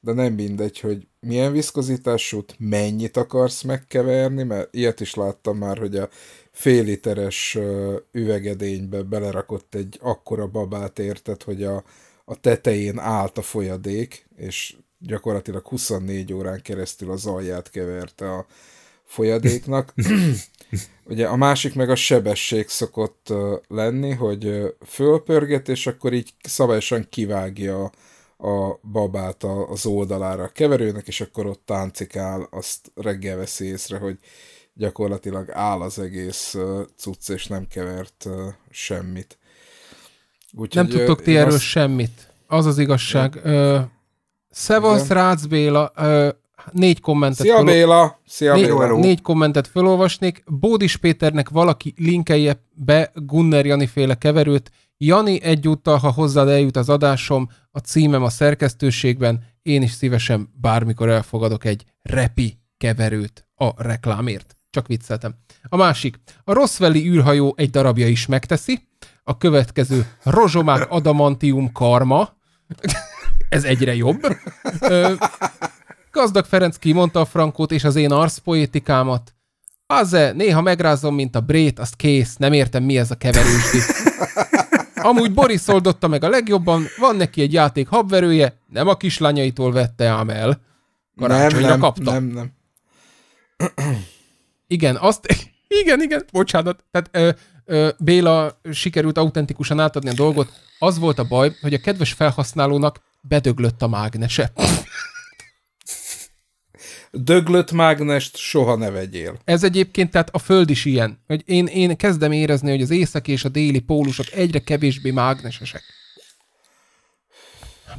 de nem mindegy, hogy milyen viszkozitásút, mennyit akarsz megkeverni, mert ilyet is láttam már, hogy a fél literes üvegedénybe belerakott egy akkora babát, érted, hogy a, a tetején állt a folyadék, és gyakorlatilag 24 órán keresztül az alját keverte a folyadéknak. Ugye a másik meg a sebesség szokott lenni, hogy fölpörget, és akkor így szabályosan kivágja a babát az oldalára a keverőnek, és akkor ott táncikál, azt reggel veszi észre, hogy gyakorlatilag áll az egész cucc, és nem kevert semmit. Úgy, nem tudtok ti erről azt... semmit. Az az igazság. Ö, Szevasz, Rácz Béla, ö, négy kommentet... Szia föl... Béla! Szia négy, Béla! Négy kommentet felolvasnék. Bódis Péternek valaki linkelje be Gunner Jani féle keverőt. Jani egyúttal, ha hozzád eljut az adásom, a címem a szerkesztőségben, én is szívesen bármikor elfogadok egy repi keverőt a reklámért. Csak vicceltem. A másik. A Rosszveli űrhajó egy darabja is megteszi. A következő Rozsomák Adamantium Karma. Ez egyre jobb. Gazdag Ferenc kimondta a frankót és az én arszpoétikámat. az -e, néha megrázom, mint a brét, azt kész, nem értem mi ez a keverősdi. Amúgy Boris oldotta meg a legjobban, van neki egy játék habverője, nem a kislányaitól vette ám el. Karácsonyra nem, nem, kapta. Nem, nem. Igen, azt, igen, igen, bocsánat. Tehát ö, ö, Béla sikerült autentikusan átadni a dolgot. Az volt a baj, hogy a kedves felhasználónak bedöglött a mágnese. Döglött mágnest soha ne vegyél. Ez egyébként, tehát a Föld is ilyen. Hogy én, én kezdem érezni, hogy az északi és a déli pólusok egyre kevésbé mágnesesek.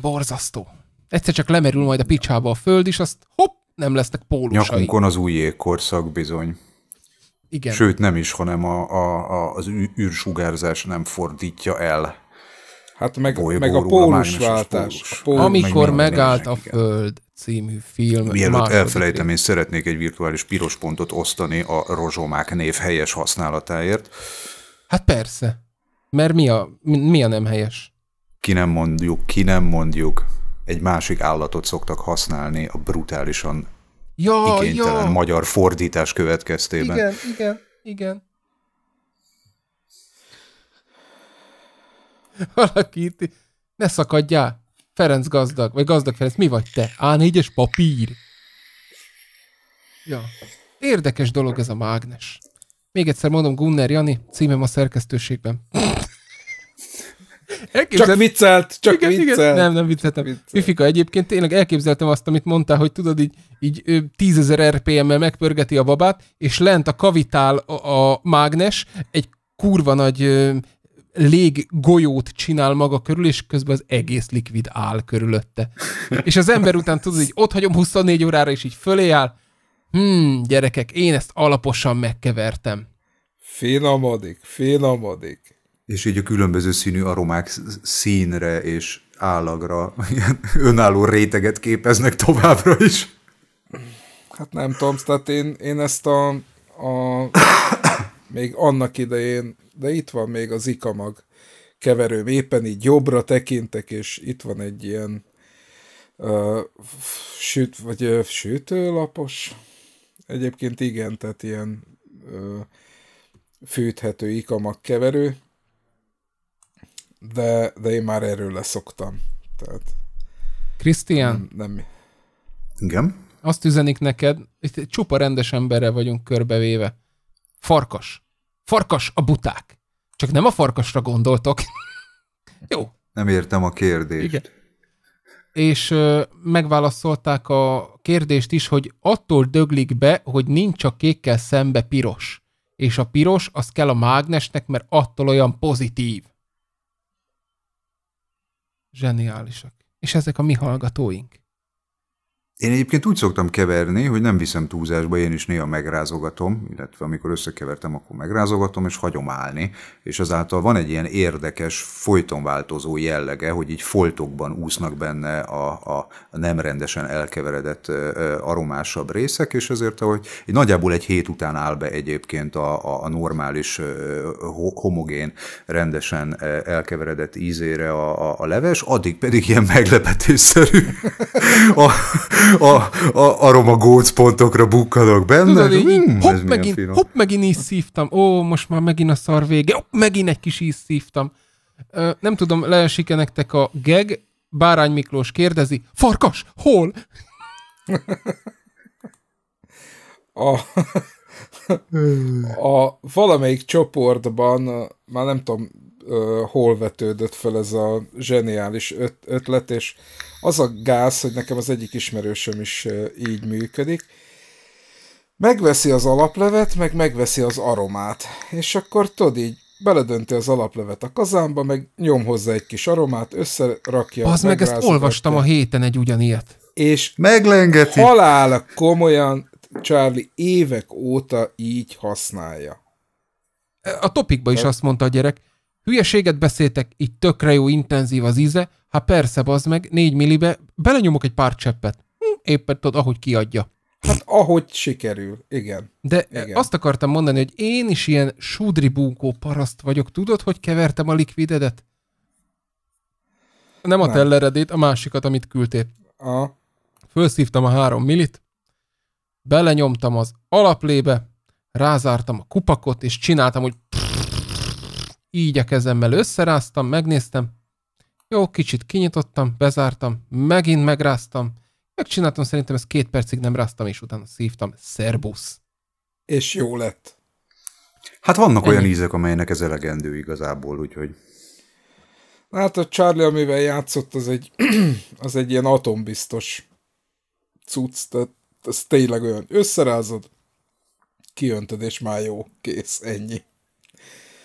Borzasztó. Egyszer csak lemerül majd a picsába a Föld is, azt hopp, nem lesznek pólusai. Nyakunkon az új jégkorszak bizony. Igen. Sőt, nem is, hanem a, a, a, az űrsugárzás nem fordítja el. Hát meg, meg a pólusváltás. Pólus. Amikor meg megállt a Föld című film. Mielőtt elfelejtem, én szeretnék egy virtuális piros pontot osztani a rozsomák név helyes használatáért. Hát persze. Mert mi a, mi a nem helyes? Ki nem mondjuk, ki nem mondjuk egy másik állatot szoktak használni a brutálisan ja, igénytelen ja. magyar fordítás következtében. Igen, igen, igen. Valaki itt, ne szakadjál. Ferenc gazdag, vagy gazdag Ferenc, mi vagy te? A4-es papír. Ja. Érdekes dolog ez a mágnes. Még egyszer mondom, Gunner Jani, címem a szerkesztőségben. Elképzelt... Csak viccelt, csak igen, viccelt. Igen. Nem, nem vicceltem. Viccelt. Fifika, egyébként tényleg elképzeltem azt, amit mondtál, hogy tudod, így, így 10.000 RPM-mel megpörgeti a babát, és lent a kavitál a, a mágnes, egy kurva nagy ö, lég golyót csinál maga körül, és közben az egész likvid áll körülötte. és az ember után tudod, hogy ott hagyom 24 órára, és így fölé áll. Hmm, gyerekek, én ezt alaposan megkevertem. Finomodik, finomodik és így a különböző színű aromák színre és állagra ilyen önálló réteget képeznek továbbra is. Hát nem tudom, tehát én, én ezt a, a még annak idején, de itt van még az ikamag keverőm, éppen így jobbra tekintek, és itt van egy ilyen uh, süt, vagy uh, sütőlapos, egyébként igen, tehát ilyen uh, fűthető ikamag keverő, de, de én már erről leszoktam. Tehát Krisztián? Nem, nem. Igen? Azt üzenik neked, itt csupa rendes emberre vagyunk körbevéve. Farkas. Farkas a buták. Csak nem a farkasra gondoltok. Jó. Nem értem a kérdést. Igen. és megválaszolták a kérdést is, hogy attól döglik be, hogy nincs a kékkel szembe piros. És a piros, az kell a mágnesnek, mert attól olyan pozitív. Zseniálisak. És ezek a mi hallgatóink. Én egyébként úgy szoktam keverni, hogy nem viszem túlzásba, én is néha megrázogatom, illetve amikor összekevertem, akkor megrázogatom, és hagyom állni, és azáltal van egy ilyen érdekes, folyton változó jellege, hogy így foltokban úsznak benne a, a nem rendesen elkeveredett aromásabb részek, és ezért, hogy így nagyjából egy hét után áll be egyébként a, a, a normális, homogén, rendesen elkeveredett ízére a, a, a leves, addig pedig ilyen meglepetésszerű a, a, a aroma pontokra bukkanok benne. Tudod, így, hmm, hopp, megint, hopp, megint is szívtam. Ó, most már megint a szar vége. Hopp, megint egy kis is szívtam. Ö, nem tudom, leesik-e nektek a geg. Bárány Miklós kérdezi, farkas, hol? a, a valamelyik csoportban, már nem tudom, hol vetődött fel ez a zseniális öt, ötlet, és az a gáz, hogy nekem az egyik ismerősöm is így működik, megveszi az alaplevet, meg megveszi az aromát, és akkor tudod így beledönti az alaplevet a kazánba, meg nyom hozzá egy kis aromát, összerakja. Az meg ezt olvastam a héten egy ugyanilyet. És meglengeti. Halál komolyan Charlie évek óta így használja. A topikba is azt mondta a gyerek, hülyeséget beszéltek, így tökre jó, intenzív az íze, hát persze, bazd meg, 4 millibe, belenyomok egy pár cseppet. Hm, éppen tudod, ahogy kiadja. Hát ahogy sikerül, igen. De igen. azt akartam mondani, hogy én is ilyen súdri bunkó paraszt vagyok. Tudod, hogy kevertem a likvidedet? Nem a Nem. telleredét, a másikat, amit küldtél. A. Fölszívtam a három millit, belenyomtam az alaplébe, rázártam a kupakot, és csináltam, hogy így a kezemmel összeráztam, megnéztem, jó, kicsit kinyitottam, bezártam, megint megráztam, megcsináltam, szerintem ezt két percig nem ráztam, és utána szívtam, szerbusz. És jó lett. Hát vannak Ennyi. olyan ízek, amelynek ez elegendő igazából, úgyhogy... Hát a Charlie, amivel játszott, az egy, az egy ilyen atombiztos cucc, tehát ez tényleg olyan összerázod, kiöntöd, és már jó, kész, ennyi.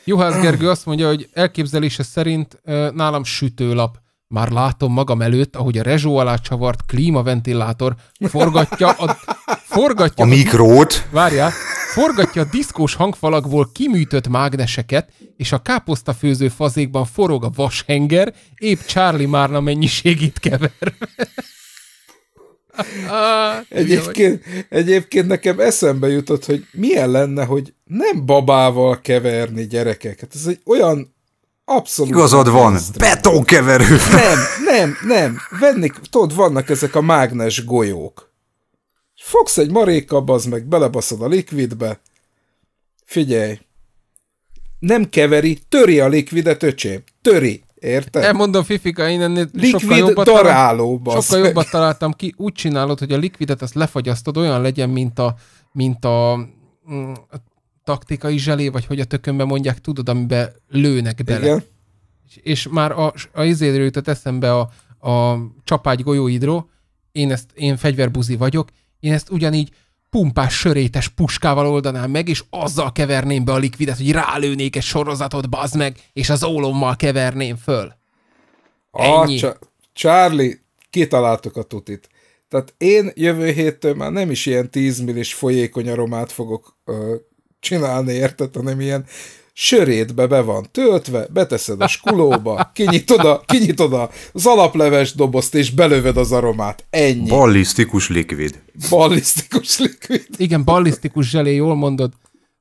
Juhász Gergő azt mondja, hogy elképzelése szerint nálam sütőlap. Már látom magam előtt, ahogy a rezsó alá csavart klímaventilátor forgatja a... Forgatja a, a mikrót. Várjál. Forgatja a diszkós hangfalakból kiműtött mágneseket, és a káposztafőző fazékban forog a vashenger, épp Charlie Márna mennyiségét kever. Egyébként, egyébként nekem eszembe jutott, hogy milyen lenne, hogy nem babával keverni gyerekeket. Ez egy olyan abszolút... Igazad van, betonkeverő. Nem, nem, nem. Venni, tudod, vannak ezek a mágnes golyók. Fogsz egy maréka, az meg, belebaszod a likvidbe. Figyelj. Nem keveri, töri a likvidet, öcsém. Töri. Érted? Elmondom, Fifika, én ennél sokkal jobbat, daráló, talál, sokkal jobbat találtam ki. Úgy csinálod, hogy a likvidet azt lefagyasztod, olyan legyen, mint a, mint a, mm, a taktikai zselé, vagy hogy a tökönben mondják, tudod, amiben lőnek bele. Igen. És, és már a, a izéről jutott eszembe a, a csapágy golyóidról, én ezt, én fegyverbuzi vagyok, én ezt ugyanígy pumpás sörétes puskával oldanám meg, és azzal keverném be a likvidet, hogy rálőnék egy sorozatot, bazd meg, és az ólommal keverném föl. Ennyi. Ah, Charlie, kitaláltuk a tutit. Tehát én jövő héttől már nem is ilyen 10 millis folyékony aromát fogok ö, csinálni, érted, hanem ilyen sörétbe be van töltve, beteszed a skulóba, kinyitod, a, kinyitod az alapleves dobozt, és belövöd az aromát. Ennyi. Ballisztikus likvid. Ballisztikus likvid. Igen, ballisztikus zselé, jól mondod.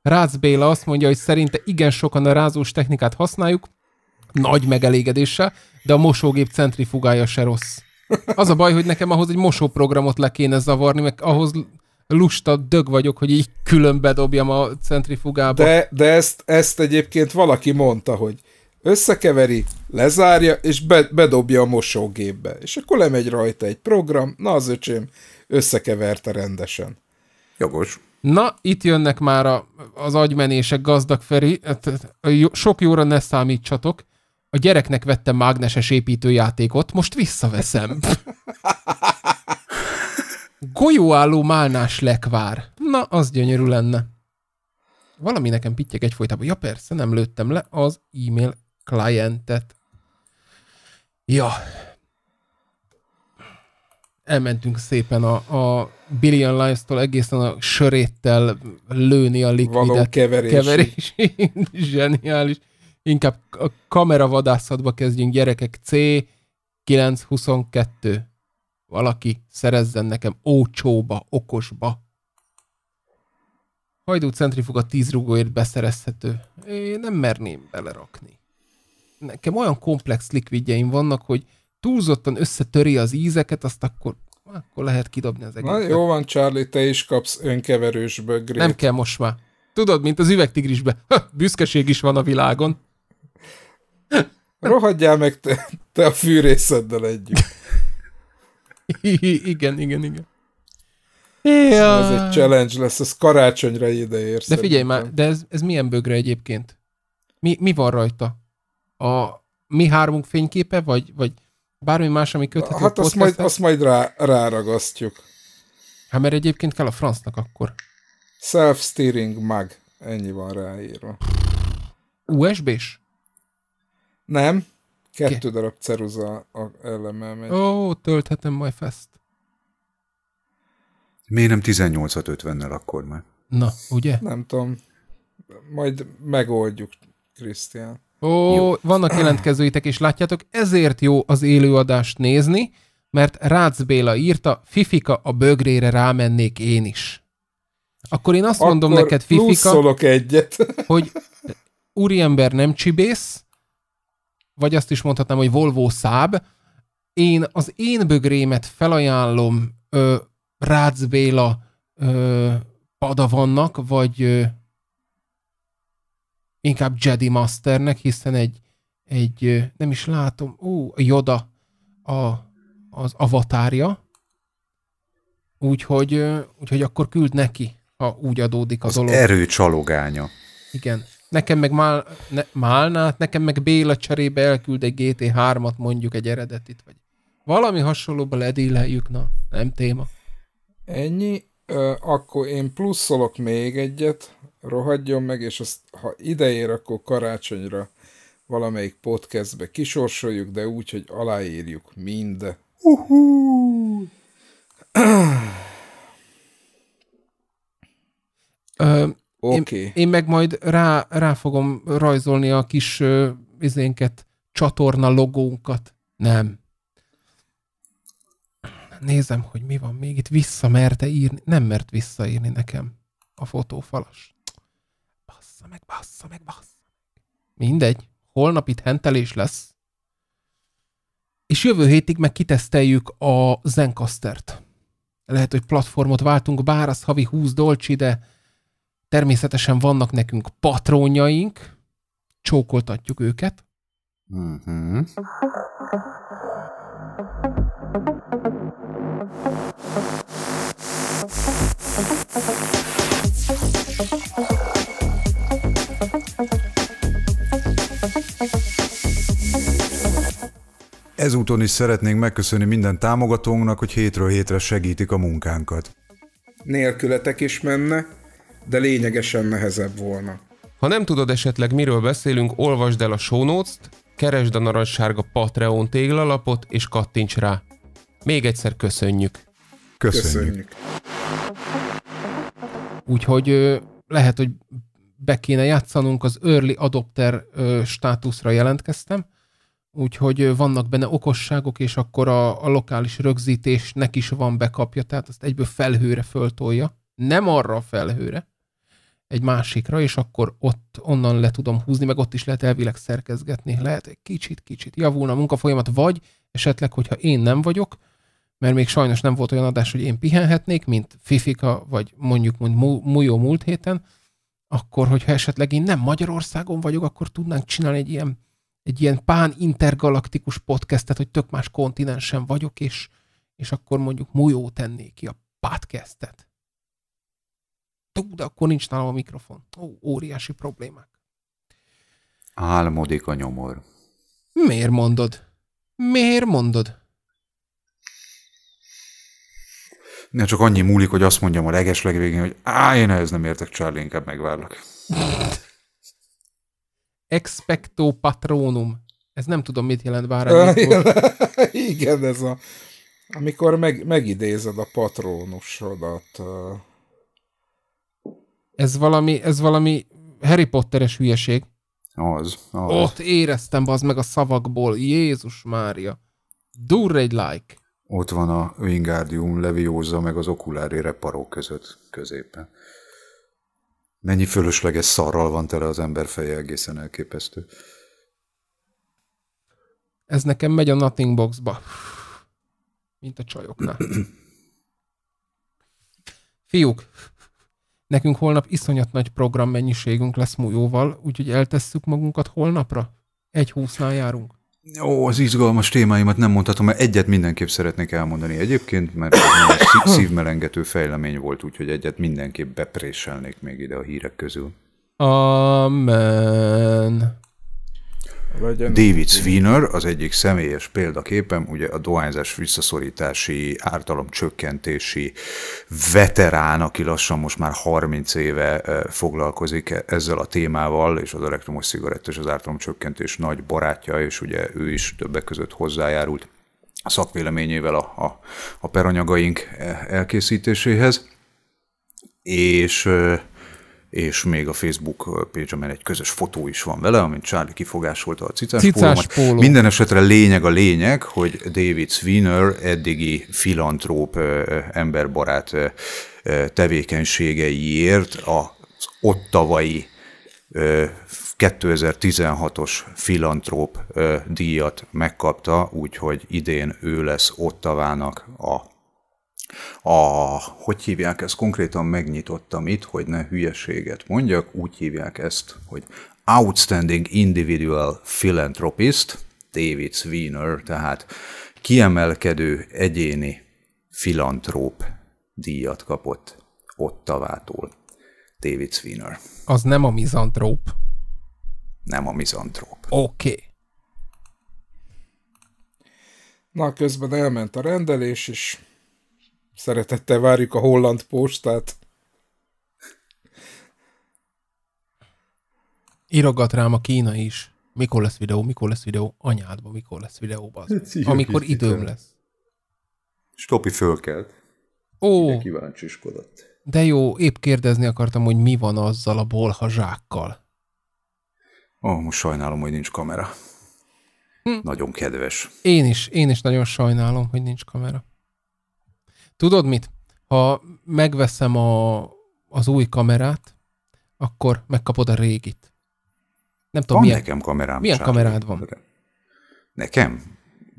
Rácz Béla azt mondja, hogy szerinte igen sokan a rázós technikát használjuk, nagy megelégedéssel, de a mosógép centrifugája se rossz. Az a baj, hogy nekem ahhoz egy mosóprogramot le kéne zavarni, meg ahhoz lusta dög vagyok, hogy így külön bedobjam a centrifugába. De, de ezt, ezt egyébként valaki mondta, hogy összekeveri, lezárja, és be, bedobja a mosógépbe. És akkor lemegy rajta egy program, na az öcsém összekeverte rendesen. Jogos. Na, itt jönnek már a, az agymenések, gazdag Feri. Hát, sok jóra ne számítsatok. A A gyereknek vettem mágneses építőjátékot, most visszaveszem. Golyóálló málnás lekvár. Na, az gyönyörű lenne. Valami nekem pittyek egyfolytában. Ja persze, nem lőttem le az e-mail clientet. Ja. Elmentünk szépen a, a Billion Lives-tól egészen a söréttel lőni a likvidet. Való keverés. keverés. Zseniális. Inkább a kameravadászatba kezdjünk, gyerekek. C922. Valaki szerezzen nekem ócsóba, okosba. Hajdú centrifuga 10 rugóért beszerezhető. Én nem merném belerakni. Nekem olyan komplex likvidjeim vannak, hogy túlzottan összetöri az ízeket, azt akkor, akkor lehet kidobni az egészet. Na jó van, Charlie, te is kapsz önkeverős bögrét. Nem kell most már. Tudod, mint az üvegtigrisbe. Ha, büszkeség is van a világon. Rohadjál meg te, te a fűrészeddel együtt. igen, igen, igen. Ja. Ez egy challenge lesz, ez karácsonyra ide érsz. De figyelj már, de ez, ez milyen bögre egyébként? Mi, mi van rajta? A mi hármunk fényképe, vagy, vagy bármi más, ami köthető Hát azt majd, azt majd rá, ráragasztjuk. Hát mert egyébként kell a francnak akkor. Self-steering mag. Ennyi van ráírva. USB-s? Nem. Kettő darab ceruza elemmel megy. Ó, tölthetem majd fest. Miért nem 18-50-nel akkor már? Na, ugye? Nem tudom. Majd megoldjuk, Krisztián. Ó, jó. vannak jelentkezőitek, és látjátok, ezért jó az élőadást nézni, mert Rácz Béla írta, Fifika a bögrére rámennék én is. Akkor én azt Akkor mondom neked, Fifika, egyet. hogy úriember nem csibész, vagy azt is mondhatnám, hogy Volvo száb, én az én bögrémet felajánlom ö, Rácz Béla ö, padavannak, vagy ö, inkább Jedi Masternek, hiszen egy, egy nem is látom, ó, a Yoda a, az avatárja, úgyhogy, úgyhogy akkor küld neki, ha úgy adódik a az dolog. erő csalogánya. Igen. Nekem meg Mál, ne, Málnát, nekem meg Béla cserébe elküld egy GT3-at, mondjuk egy eredetit, vagy valami hasonlóba ledíleljük, na, nem téma. Ennyi, ö, akkor én pluszolok még egyet, rohadjon meg, és azt, ha ideér, akkor karácsonyra valamelyik podcastbe kisorsoljuk, de úgy, hogy aláírjuk mind. Uh-huh. Oké. Okay. Én, én meg majd rá, rá fogom rajzolni a kis uh, izénket, csatorna logónkat. Nem. Nézem, hogy mi van még itt. Vissza merte írni. Nem mert visszaírni nekem a fotófalas. Bassza meg, bassza meg, bassza. Mindegy. Holnap itt hentelés lesz. És jövő hétig meg kiteszteljük a Zencastert. Lehet, hogy platformot váltunk, bár az havi 20 dolcsi, de Természetesen vannak nekünk patronjaink, csókoltatjuk őket. Uh-huh. Ezúton is szeretnénk megköszönni minden támogatónknak, hogy hétről hétre segítik a munkánkat. Nélkületek is menne, de lényegesen nehezebb volna. Ha nem tudod esetleg miről beszélünk, olvasd el a show notes-t, keresd a narancssárga Patreon téglalapot, és kattints rá. Még egyszer köszönjük. Köszönjük. köszönjük. Úgyhogy lehet, hogy be kéne játszanunk, az early adopter státuszra jelentkeztem, úgyhogy vannak benne okosságok, és akkor a, a lokális rögzítésnek is van bekapja, tehát azt egyből felhőre föltolja. Nem arra a felhőre, egy másikra, és akkor ott onnan le tudom húzni, meg ott is lehet elvileg szerkezgetni. Lehet egy kicsit-kicsit javulna a munkafolyamat, vagy esetleg, hogyha én nem vagyok, mert még sajnos nem volt olyan adás, hogy én pihenhetnék, mint Fifika, vagy mondjuk mond Mujó múlt héten, akkor, hogyha esetleg én nem Magyarországon vagyok, akkor tudnánk csinálni egy ilyen, egy ilyen pán-intergalaktikus podcastet, hogy tök más kontinensen vagyok, és, és akkor mondjuk Mujó tennék ki a podcastet. Tú, de akkor nincs nálam a mikrofon. Ó, óriási problémák. Álmodik a nyomor. Miért mondod? Miért mondod? Ne csak annyi múlik, hogy azt mondjam a leges legvégén, hogy á, én ehhez nem értek, Charlie, inkább megvárlak. Expecto patronum. Ez nem tudom, mit jelent bár. Igen, ez a... Amikor meg, megidézed a patrónusodat. Ez valami, ez valami Harry Potteres hülyeség. Az, az. Ott éreztem az meg a szavakból. Jézus Mária. Durraid like. Ott van a Wingardium Leviosa meg az okulári reparó között középen. Mennyi fölösleges szarral van tele az ember feje, egészen elképesztő. Ez nekem megy a Nothing Boxba. Mint a csajoknál. Fiúk, nekünk holnap iszonyat nagy programmennyiségünk lesz mújóval, úgyhogy eltesszük magunkat holnapra? Egy húsznál járunk. Ó, az izgalmas témáimat nem mondhatom, mert egyet mindenképp szeretnék elmondani egyébként, mert szívmelengető fejlemény volt, úgyhogy egyet mindenképp bepréselnék még ide a hírek közül. Amen. David Sweener az egyik személyes példaképem, ugye a dohányzás visszaszorítási, ártalomcsökkentési veterán, aki lassan most már 30 éve foglalkozik e- ezzel a témával, és az elektromos cigarett és az ártalomcsökkentés nagy barátja, és ugye ő is többek között hozzájárult a szakvéleményével a, a, a peranyagaink e- elkészítéséhez. És és még a Facebook page egy közös fotó is van vele, amint Charlie kifogásolta a cicás, cicás póló. Minden esetre lényeg a lényeg, hogy David Sweener eddigi filantróp, emberbarát tevékenységeiért az ottavai 2016-os filantróp díjat megkapta, úgyhogy idén ő lesz Ottavának a a, hogy hívják ezt, konkrétan megnyitottam itt, hogy ne hülyeséget mondjak, úgy hívják ezt, hogy Outstanding Individual Philanthropist, David Sweener, tehát kiemelkedő egyéni filantróp díjat kapott Ottavától. David Sweener. Az nem a mizantróp. Nem a mizantróp. Oké. Okay. Na, közben elment a rendelés, és Szeretettel várjuk a holland postát. Írogat rám a Kína is. Mikor lesz videó, mikor lesz videó, anyádba, mikor lesz videó, az. Amikor időm lesz. Stopi fölkelt. Ó, kíváncsiskodott. De jó, épp kérdezni akartam, hogy mi van azzal a bolha zsákkal. Ó, most sajnálom, hogy nincs kamera. Hm. Nagyon kedves. Én is, én is nagyon sajnálom, hogy nincs kamera. Tudod mit? Ha megveszem a, az új kamerát, akkor megkapod a régit. Nem tudom, van milyen, nekem kamerám. Milyen kamerád van? Nekem?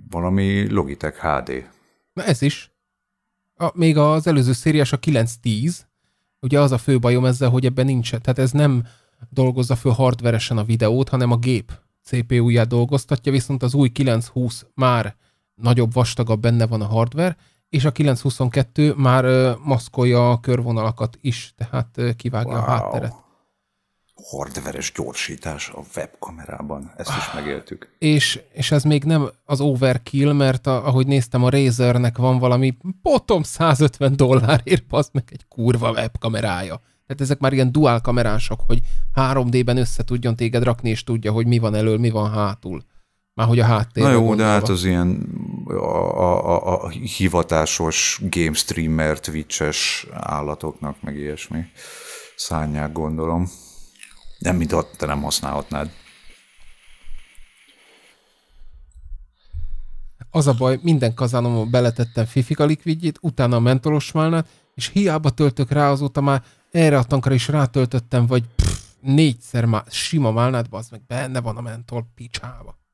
Valami Logitech HD. Na ez is. A, még az előző szériás a 910, ugye az a fő bajom ezzel, hogy ebben nincs. Tehát ez nem dolgozza föl hardveresen a videót, hanem a gép CPU-ját dolgoztatja, viszont az új 920 már nagyobb, vastagabb benne van a hardware, és a 922 már ö, maszkolja a körvonalakat is, tehát ö, kivágja wow. a hátteret. Hardveres gyorsítás a webkamerában, ezt is megéltük. És, és ez még nem az overkill, mert a, ahogy néztem, a Razernek van valami potom 150 dollárért, az meg egy kurva webkamerája. Tehát ezek már ilyen dual kamerások, hogy 3D-ben össze tudjon téged rakni, és tudja, hogy mi van elől, mi van hátul. Már hogy a háttér. Na jó, gondolva. de hát az ilyen a, a, a hivatásos game streamer, twitches állatoknak, meg ilyesmi szányák gondolom. Nem, mint ott te nem használhatnád. Az a baj, minden kazánomba beletettem fifika likvidjét, utána a mentolos málnát, és hiába töltök rá, azóta már erre a tankra is rátöltöttem, vagy pff, négyszer már sima málnát, az meg benne van a mentol picsába.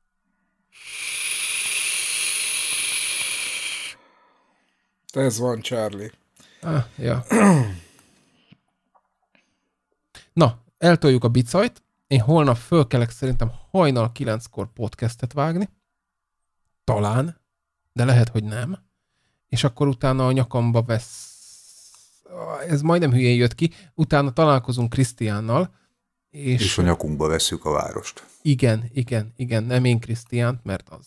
Ez van, Charlie. Ah, ja. Na, eltoljuk a bicajt. Én holnap fölkelek szerintem hajnal kilenckor podcastet vágni. Talán, de lehet, hogy nem. És akkor utána a nyakamba vesz... Ez majdnem hülyén jött ki. Utána találkozunk Krisztiánnal, És, és a nyakunkba veszük a várost. Igen, igen, igen, nem én Krisztiánt, mert az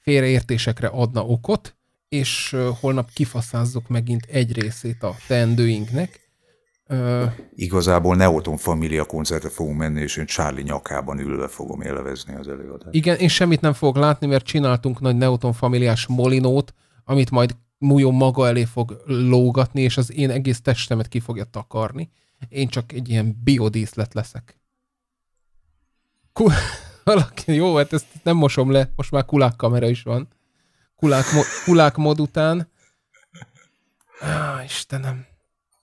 félreértésekre adna okot, és holnap kifaszázzuk megint egy részét a teendőinknek. Igazából Neoton Familia koncertre fogunk menni, és én Charlie nyakában ülve fogom élvezni az előadást. Igen, én semmit nem fogok látni, mert csináltunk nagy Neoton Familiás molinót, amit majd Mújó maga elé fog lógatni, és az én egész testemet ki fogja takarni. Én csak egy ilyen biodíszlet leszek. Ku- Valaki, jó, hát ezt nem mosom le, most már kulák kamera is van. Kulák, mo- kulák mod után. Á, Istenem.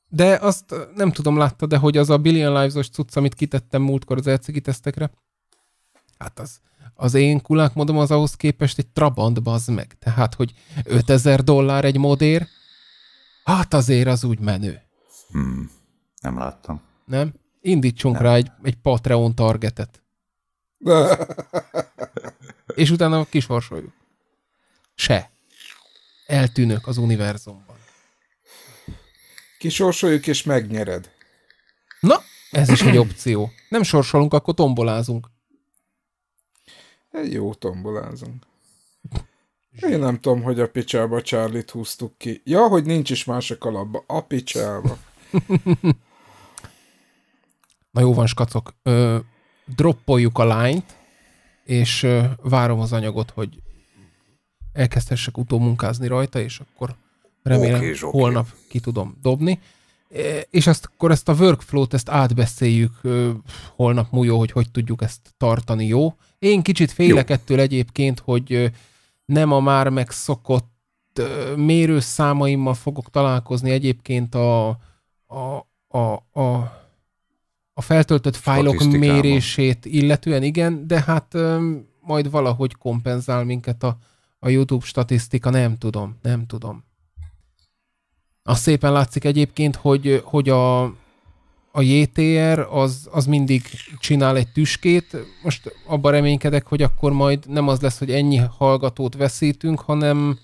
De azt nem tudom, látta, de hogy az a Billion Lives-os cucc, amit kitettem múltkor az LCG tesztekre, hát az, az én kulákmodom az ahhoz képest egy Trabant bazd meg. Tehát, hogy 5000 dollár egy modér, hát azért az úgy menő. Hmm, nem láttam. Nem? Indítsunk nem. rá egy, egy Patreon targetet. És utána kisorsoljuk. Se. Eltűnök az univerzumban. Kisorsoljuk és megnyered. Na, ez is egy opció. Nem sorsolunk, akkor tombolázunk. Egy jó tombolázunk. Én nem tudom, hogy a picsába Charlie-t húztuk ki. Ja, hogy nincs is más a kalapba. A picsába. Na jó van, skacok. Ö, droppoljuk a lányt, és ö, várom az anyagot, hogy elkezdhessek utómunkázni rajta, és akkor remélem okay, holnap okay. ki tudom dobni. És azt, akkor ezt a workflow-t, ezt átbeszéljük ö, holnap mújó, hogy hogy tudjuk ezt tartani, jó? Én kicsit félek jó. ettől egyébként, hogy ö, nem a már megszokott ö, mérőszámaimmal fogok találkozni egyébként a, a, a, a a feltöltött fájlok mérését illetően, igen, de hát ö, majd valahogy kompenzál minket a, a YouTube statisztika, nem tudom, nem tudom. Az szépen látszik egyébként, hogy, hogy a, a JTR az, az mindig csinál egy tüskét. Most abban reménykedek, hogy akkor majd nem az lesz, hogy ennyi hallgatót veszítünk, hanem,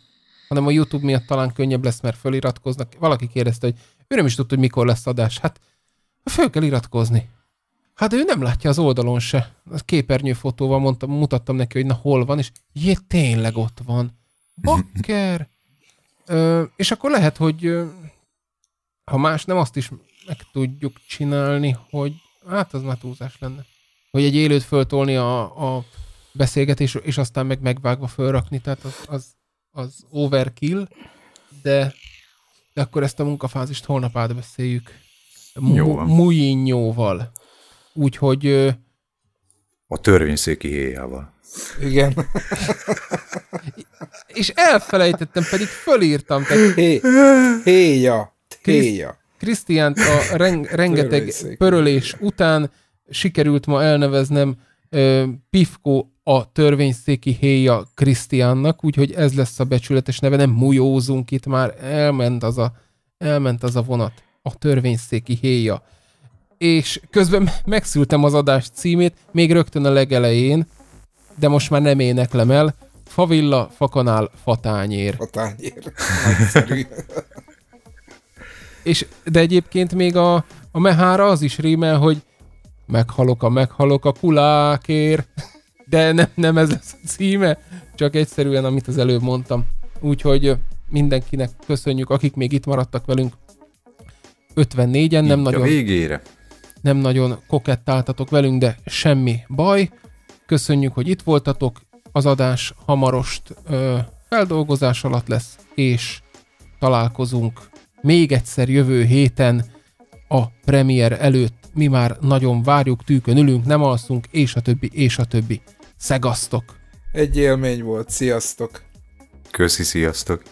hanem a YouTube miatt talán könnyebb lesz, mert föliratkoznak. Valaki kérdezte, hogy ő nem is tudta, hogy mikor lesz adás. Hát föl kell iratkozni. Hát ő nem látja az oldalon se. A képernyőfotóval mondtam, mutattam neki, hogy na hol van, és jé, tényleg ott van. Bakker! Ö, és akkor lehet, hogy ha más nem, azt is meg tudjuk csinálni, hogy hát az már túlzás lenne. Hogy egy élőt föltolni a, a beszélgetés, és aztán meg megvágva fölrakni, tehát az, az, az overkill, de, de akkor ezt a munkafázist holnap átbeszéljük. Mujinyóval. Úgyhogy... A törvényszéki héjával. Igen. és elfelejtettem, pedig fölírtam. Tehát... Hé, héja, héja. Krisztiánt a ren- rengeteg pörölés után sikerült ma elneveznem uh, Pifko a törvényszéki héja Krisztiánnak, úgyhogy ez lesz a becsületes neve, nem mujózunk itt már, elment az a, elment az a vonat, a törvényszéki héja. És közben megszültem az adás címét, még rögtön a legelején, de most már nem éneklem el. Favilla, fakanál, fatányér. Fatányér. És, de egyébként még a, a mehára az is rímel, hogy meghalok a meghalok a kulákér. De nem, nem ez lesz a címe, csak egyszerűen, amit az előbb mondtam. Úgyhogy mindenkinek köszönjük, akik még itt maradtak velünk. 54-en, nem nagyon... A végére. Nem nagyon kokettáltatok velünk, de semmi baj. Köszönjük, hogy itt voltatok. Az adás hamarost ö, feldolgozás alatt lesz, és találkozunk még egyszer jövő héten a premier előtt. Mi már nagyon várjuk, tűkön ülünk, nem alszunk, és a többi, és a többi. Szegasztok! Egy élmény volt, sziasztok! Köszi, sziasztok!